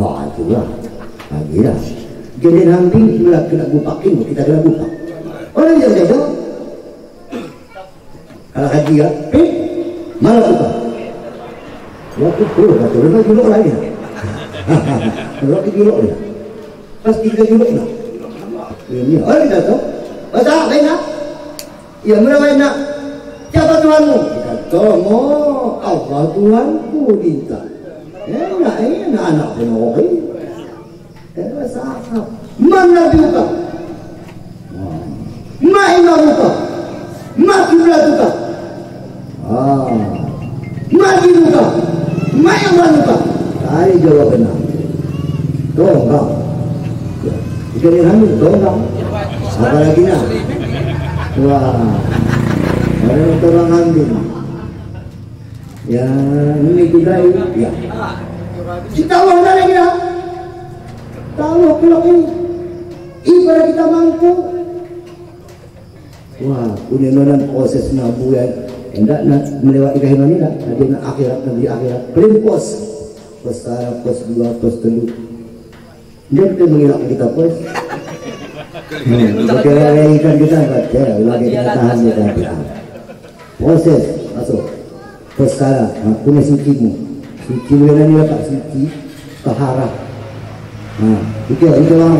Oh, itu lah. Lagi lah. Jadi nanti kita kena bukakin, kita kena buka. Orang yang jauh jauh. Kalau haji ya, eh, mana buka? Waktu itu, kata orang juluk lagi. Waktu juluk dia. Pas tiga juluk lah. Ini, oh, dia tahu. Baca enak. Ya berapa enak? Siapa Tuhanmu? Kamu Allah Tuhanku minta. Enak, enak anak penuhi. Eh, sahab. Mana buka? Ma imamuka? Ma kiblatuka? Ah. Ma dinuka? Ma imanuka? Tadi jawabannya. Dongkang. Ya. Yang hamil, dongkang. Apa lagi nak? Wah. Ada orang ambil. Ya, ini kita ya. Kita mau lagi ya. Tahu pulang ini. Ibarat kita mampu. Wah, udah nonton proses nabu ya. Enggak nak melewati kehidupan ini nak. Nanti nak akhirat nanti akhirat. Paling pos. Pos sekarang, pos dua, pos telu. Dia kita mengelak kita pos. Kita ikan kita baca, lagi kita tahan kita. Proses masuk. Pos sekarang, aku ni sucimu. Suci boleh ni apa? Suci, tahara. Nah, itu itu lah.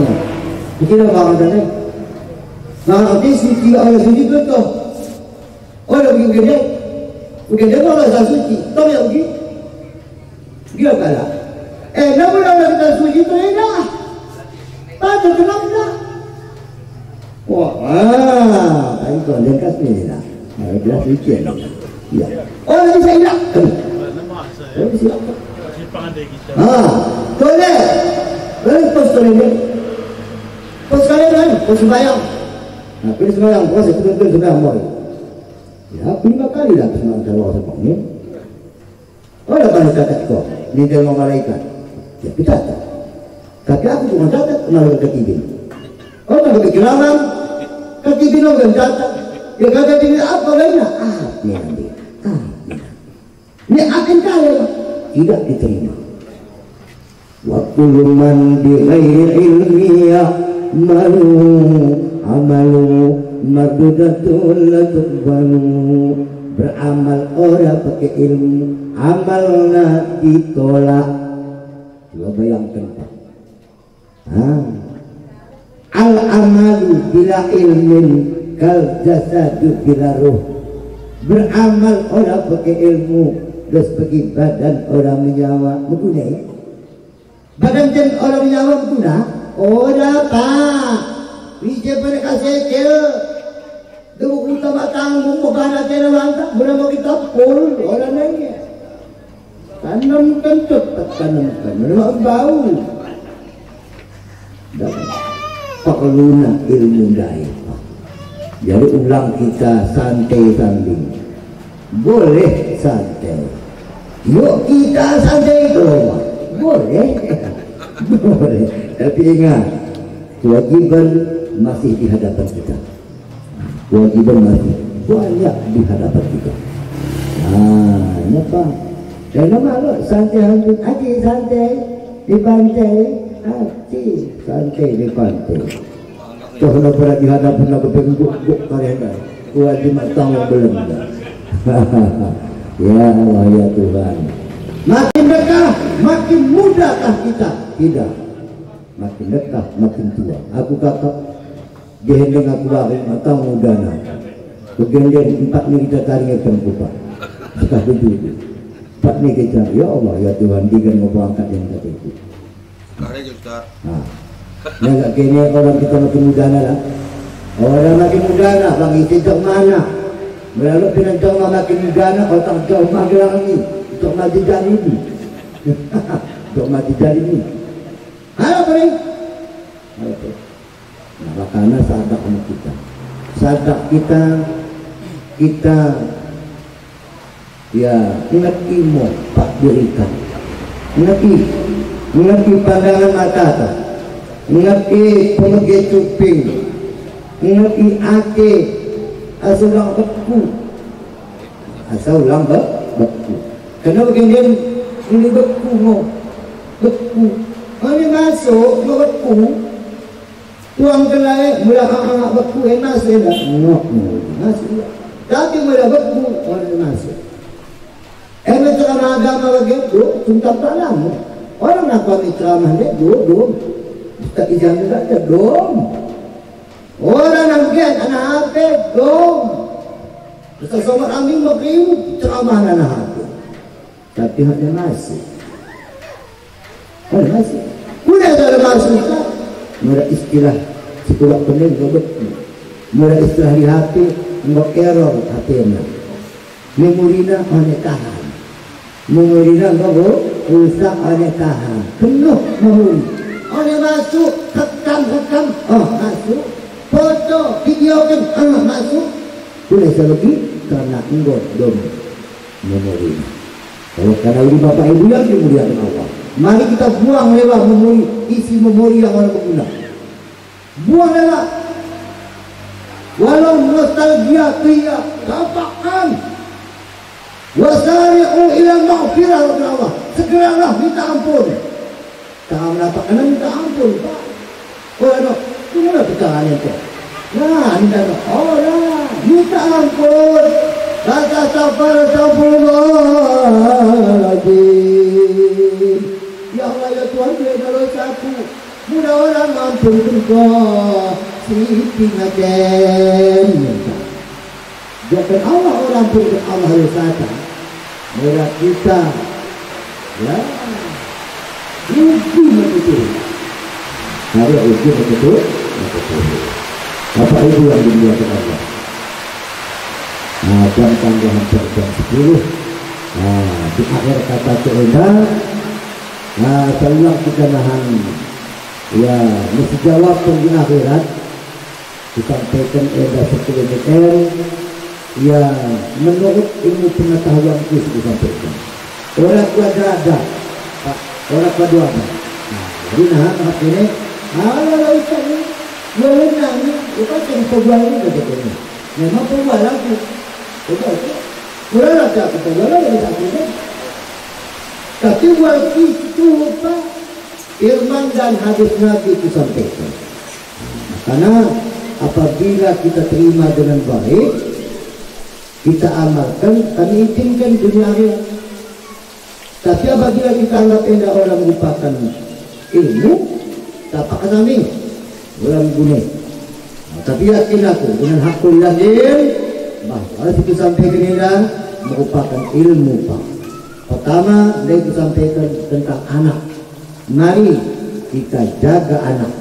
Itu lah orang tadi. Nah, nanti suci orang suci betul. Orang tak suci. Yang pergi? Dia kalah. Eh, nama orang tak suci tu enak. Tak kenapa? Wah, ah, kasih ni lah. Nah, dia suci. Ya. Oh. Oh, bisa hilang. Ah, boleh. Boleh pos boleh ni. Pos kalian kan, pos sembahyang. Nah, pilih sembahyang, pos itu betul sembahyang boleh. Ya, lima kali Nabi Sallallahu Alaihi Wasallam. Ada malaikat kau, ni dia malaikat. Ya kita. Kaki aku cuma catat kenal ke kibin. Oh, kalau ke kaki bin aku udah catat. Ya kagak bin apa lainnya? Ah, ni ambil Ah, ini akan kaya tidak diterima. Waktu man bi ghairi ya, malu, amalu Madudatun latubanu Beramal orang pakai ilmu amal nanti tolak Coba bayangkan Al amalu bila ilmin Kal jasadu bila ruh. Beramal orang pakai ilmu Terus pergi badan orang menyawa Mengguna ya? Badan jen orang menyawa mengguna Orang pak. Bisa berkasih kasih Dulu kita batang bumbu kana tena wanta. Guna mau kita pul orang nanya. Tanam kentut tanam tanam bau. Dapat. Pakaluna ilmu daya. Jadi ulang kita santai sambil. Boleh santai. Yuk kita santai ke. Boleh. Boleh. Tapi ingat, kewajiban masih di hadapan kita. Kewajiban masih banyak di hadapan kita. Nah, ini apa? Jangan malu, santai hancur. Aji santai di pantai. Aji santai di pantai. Tuh nak pernah di hadapan nak pengguk kalian dah. Kewajiban tahu belum ya Allah ya Tuhan. Makin dekat, makin mudahkah kita? Tidak. Makin dekat, makin tua. Aku kata, dihendeng aku balik, atau muda nak. Kegendeng empat ni kita tarik akan kupa. Sudah begitu. Empat ni kita, ya Allah, ya Tuhan, digan mau berangkat yang kata itu. Nah, nak kini orang kita makin muda lah. Orang makin muda lah, bagi sejak mana? Melalui penentang makin muda lah, otak jauh magelang ni untuk mati dari ini untuk mati dari ini apa ni nah, karena sadar sama kita. Sadar kita kita ya ingat ilmu pak berikan. Ingat ingat pandangan mata tak ingat pemergi cuping. Ingat ake. Asal beku. Asal ulang beku. Kenapa kemudian ini beku mo? Beku. Kami masuk, beku. Tuang kelai mula hak beku eh masuk dah. Ngok masuk. Tapi mula beku masuk. Eh ceramah agama begitu, tuntak talam. Orang apa ceramah dia duduk. Tak ijam juga ada dom. Orang nak giat anak apa dom. Terus sama kami mau ceramah anak apa tapi ada masih ada masih Kuda ada masuk. Mula istilah sekolah pening robot. Mula istilah di hati nggak error hatinya. Memorina ane tahan. Memorina nggak rusak ane tahan. Penuh memori. Ane masuk rekam rekam. Oh masuk. Foto video kan oh, masuk. Kuda lagi karena enggak dom memori. Kalau karena ini bapak ibu yang dimuliakan Allah. Mari kita buang lewat memori isi memori yang berguna. Buang lewat. Walau nostalgia kia dapatkan. Wasari'u ila maghfirah Allah. Segeralah minta ampun. Tak mendapatkan minta ampun. Pak. Oh, no. Kenapa perkataan itu? Nah, minta Oh, nah. Minta ampun. Kata safar lagi. Ya Allah ya Tuhan dia kalau saku Mudah orang mampu engkau Siping agen Jangan Allah orang pun Allah harus kata Mudah kita Ya Uji begitu Hari uji begitu Bapak Ibu yang dimuliakan Allah Nah, jam tanggal hampir jam 10 Nah, di akhir kata Cina Nah, saya kita nahan. Ya, mesti jawab di akhirat. Disampaikan ada sekilometer Ya, menurut ilmu pengetahuan itu disampaikan Orang kuada ada. Pak, Orang kuada ada. Nah, jadi nah, maaf ini. Halo, Ustaz ini Ya, lenang ini Bukan yang pejual ini katanya Memang pejual lagi. Betul, Kurang ada kita. Walau dari satunya. Tapi waktu itu Pak Firman dan hadis Nabi itu sampaikan. Karena apabila kita terima dengan baik, kita amalkan, kami izinkan dunia akhirat. Tapi apabila kita anggap indah orang merupakan ilmu, pakai kami orang guna. Nah, tapi yakin aku dengan hakul yakin bahwa itu sampaikan indah merupakan ilmu Pak. Pertama, dia disampaikan tentang anak. Mari kita jaga anak.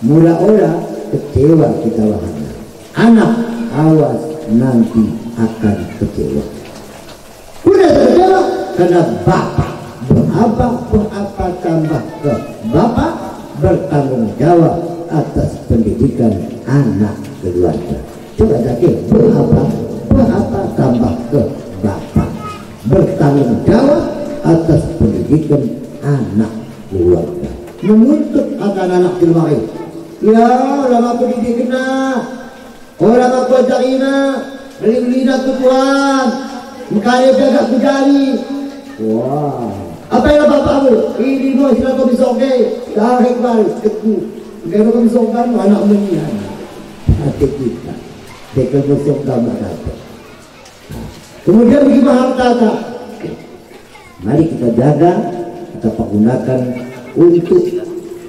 Mula-mula kecewa kita wahana. Anak awas nanti akan kecewa. Udah kecewa karena bapak berapa berapa tambah ke bapak bertanggung jawab atas pendidikan anak keluarga. Coba jadi berapa berapa tambah ke bertanggung jawab atas pendidikan anak keluarga. Menuntut akan anak terbaik ya orang didik kena? Orang aku ajak ina beli-beli dah ke Tuhan Mekaya jaga ku jari. Wah. Apa yang bapakmu ini dua sila kau bisa oke tarik balik keku. Kalau kau bisa anak menyian hati kita. Dekat musuh gambar dapat Kemudian bagaimana harta tak? Mari kita jaga, kita pergunakan untuk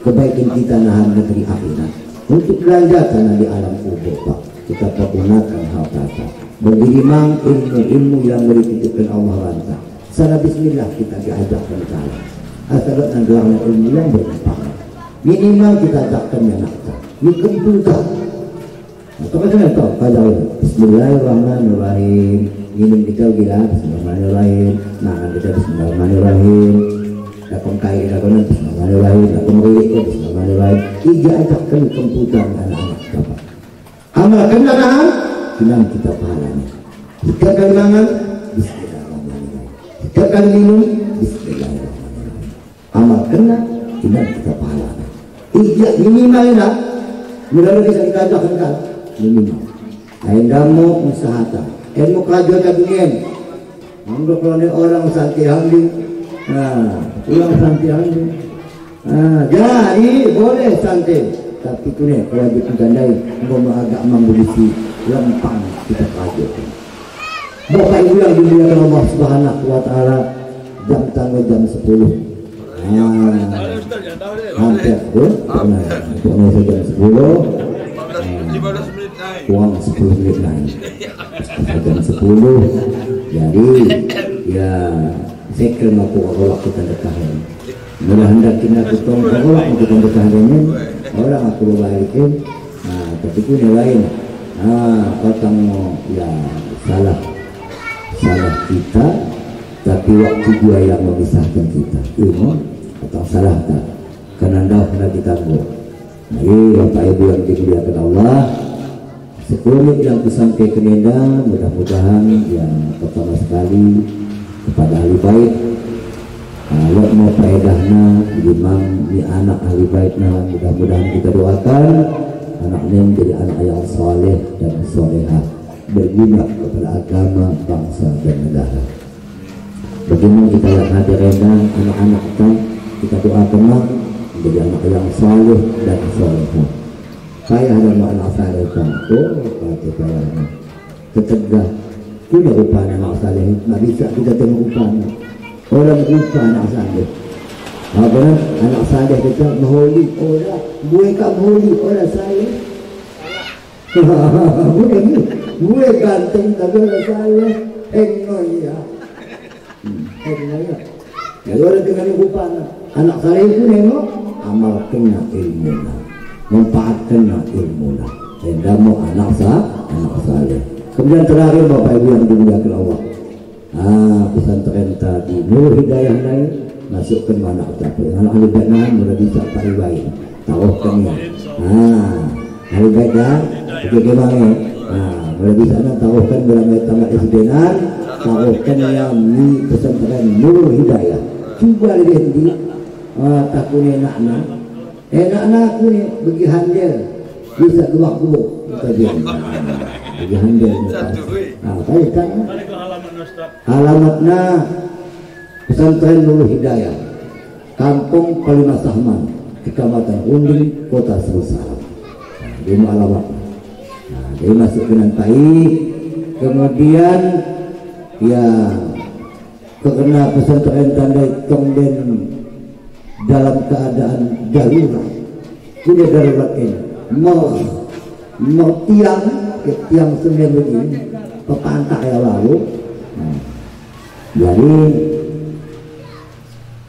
kebaikan kita nahan negeri akhirat. Untuk belanja karena di alam kubur Pak. Kita pergunakan harta tak. Berdiri mang ilmu-ilmu yang dititipkan Allah ranta. Secara bismillah kita diajakkan ke alam. Asal ilmu yang bermanfaat. Minimal kita ajakkan yang nakta. Komputer. Atau kan tahu kalau Bismillahirrahmanirrahim minum kita gila Bismillahirrahmanirrahim. Makan kita Bismillahirrahmanirrahim. Dakon kaya kita konon Bismillahirrahmanirrahim. Dakon rilik kita Bismillahirrahmanirrahim. Ija ajakkan komputer anak-anak Bapak. Amalkan anak Bilang kita pahalanya. Jika kali mangan Bismillahirrahmanirrahim. Jika kali minum Bismillahirrahmanirrahim Amalkan Bilang kita pahalanya. Ija minimal nak Mudah-mudahan bisa kita ajakkan kan Minimal. Lain damu usahata ilmu kerajaan kabingan Mangga kalau ni orang santi hamdi Nah, ulang santi hamdi Nah, jadi boleh santi Tapi tu kerajaan tu gandai Ngomong agak mambulisi Lempang kita kerajaan. Bapak Ibu yang dimuliakan Allah Subhanahu wa taala jam tanggal jam 10. Nah, hampir tu, nah, untuk jam 10 15 menit naik. uang 10 menit lain jam 10 jadi ya saya kira mampu kalau waktu tanda tahan Mula hendak kita kutong orang untuk pembesarannya orang aku balikin. Nah, tapi yang lain. Ah orang ya salah. Salah kita tapi waktu dia yang memisahkan kita. Ilmu atau salah tak? Karena dah kita buat. Nah ini Bapak Ibu yang dimuliakan Allah Sekurang yang kusampaikan ini mudah-mudahan yang pertama sekali kepada ahli baik kalau mau faedahnya imam di anak ahli baiknya mudah-mudahan kita doakan anaknya menjadi anak yang soleh dan soleha berguna kepada agama bangsa dan negara. Bagaimana kita lihat hadirnya anak-anak kita? Kita doakan menjadi anak yang soleh dan soleha anak saleh kan oh kata saya ketegak tidak rupanya anak saleh nggak bisa kita tengok rupanya orang lupa anak saleh apa nak anak saleh kita maholi orang gue kat maholi orang saleh gue ni. Gue ganteng tapi orang saleh engoy ya engoy ya jadi orang dengan lupa anak saleh itu nengok amal kena ilmu manfaatkan ilmu dan mau anak sah anak saleh. Kemudian terakhir bapak ibu yang dimuliakan Allah. Ah pesantren tadi. Nur hidayah lain masukkan mana tapi anak ahli baiknya mulai bisa pariwai tahu kan ya. Ah ahli baiknya oke gimana ah mulai bisa nak tahu kan berapa tamat isdenan tahu kan yang di pesantren nur hidayah. Cuba lihat di ah takutnya nak Enak nak aku ni pergi handel bisa keluar kubur kita dia. Pergi handel. Ah, baik kan? Alamatnya Pesantren Nurul Hidayah, Kampung Palima Sahman, Kecamatan Unding, Kota Serusaram. Nah, ini alamat. Nah, dia masuk ke Nantai, kemudian ya karena pesantren tanda Tongden dalam keadaan darurat. Sudah darurat ini. Mau mau tiang ke tiang sembilan begini pepantak yang lalu. Nah, jadi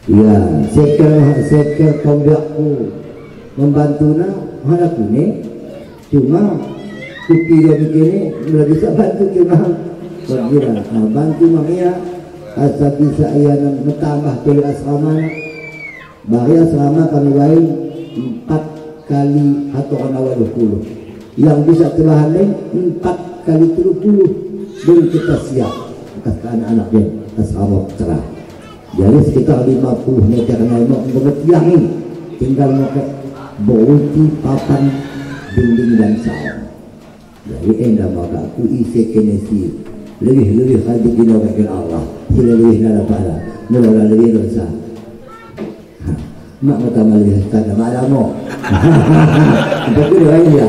ya sekel sekel kombiakku membantu na anak ini. Cuma kuki dia begini sudah bisa bantu cuma. Berkira nah, bantu makanya asal bisa ia menambah dari asrama Bahaya selama kami lain empat kali atau awal puluh. Yang bisa telah lain empat kali tujuh puluh. Dan kita siap. Atas anak-anak dia asrama cerah. Jadi sekitar 50 meter naik menurut yang ini. Tinggal mau bauti papan dinding dan saung jadi endah maka aku isi kenesi. Lebih-lebih hati kita Allah. Sila lebih nada pada mula lebih dosa mak kata malih kata malam mo. Apa tu dia. Ya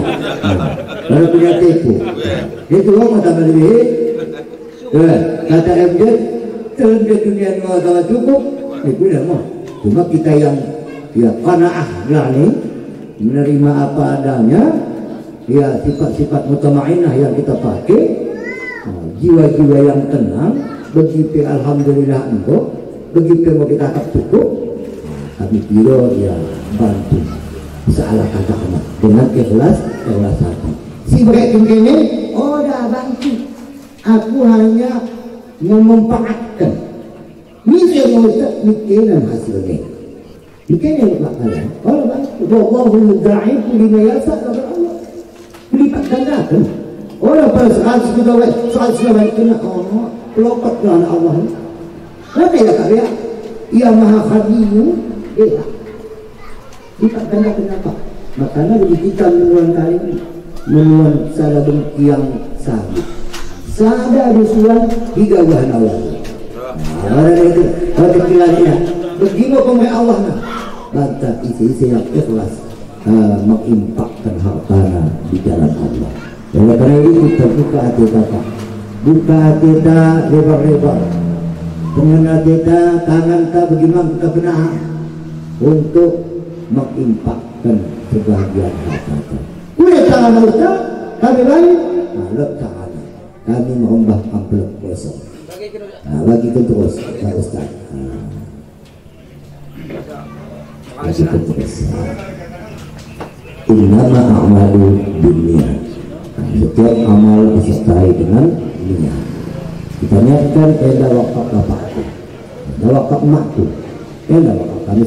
kalau punya tipu itu orang kata malih eh kata MJ turun ke dunia mau sama cukup. Itu dah mau cuma kita yang ya qanaah berani menerima apa adanya ya sifat-sifat mutamainah yang kita pakai jiwa-jiwa yang tenang begitu alhamdulillah engkau begitu mau kita cukup kami biro ya bantu. Salah kata kena dengan ikhlas ikhlas hati. Si mereka ini oh dah bantu. Aku hanya memanfaatkan. Mikir mau mikiran hasilnya mikiran yang bakalan oh bantu wallahu mudza'ifu lima yasa kata Allah. Lipat gandakan orang pada saat sudah saat sudah kena oh pelopat dengan Allah Kenapa ya kak ya? Ya maha khadimu Iya. Kita tanya kenapa? Makanya kita menuan kali ini menuan salah yang sabit. Sada rusuhan tiga buah awal. Nah, itu. Kalau pikirannya, begini pemain Allah nah. Banta isi-isi yang ikhlas uh, mengimpakkan hartana di jalan Allah. Oleh karena itu kita buka hati kita, buka hati kita lebar-lebar. Pengenal kita, tangan kita bagaimana kita benar untuk mengimpakkan sebagian harta. Udah tangan Ustaz, kami lain, malah tangan. Kami mengombah amplop besok. Nah, bagi terus, Pak Ustaz. Nah. lebih besar Innama a'malu dunia nah, setiap amal disertai dengan niat kita niatkan tenda wakaf bapakku tenda wakaf emakku tenda wakaf kami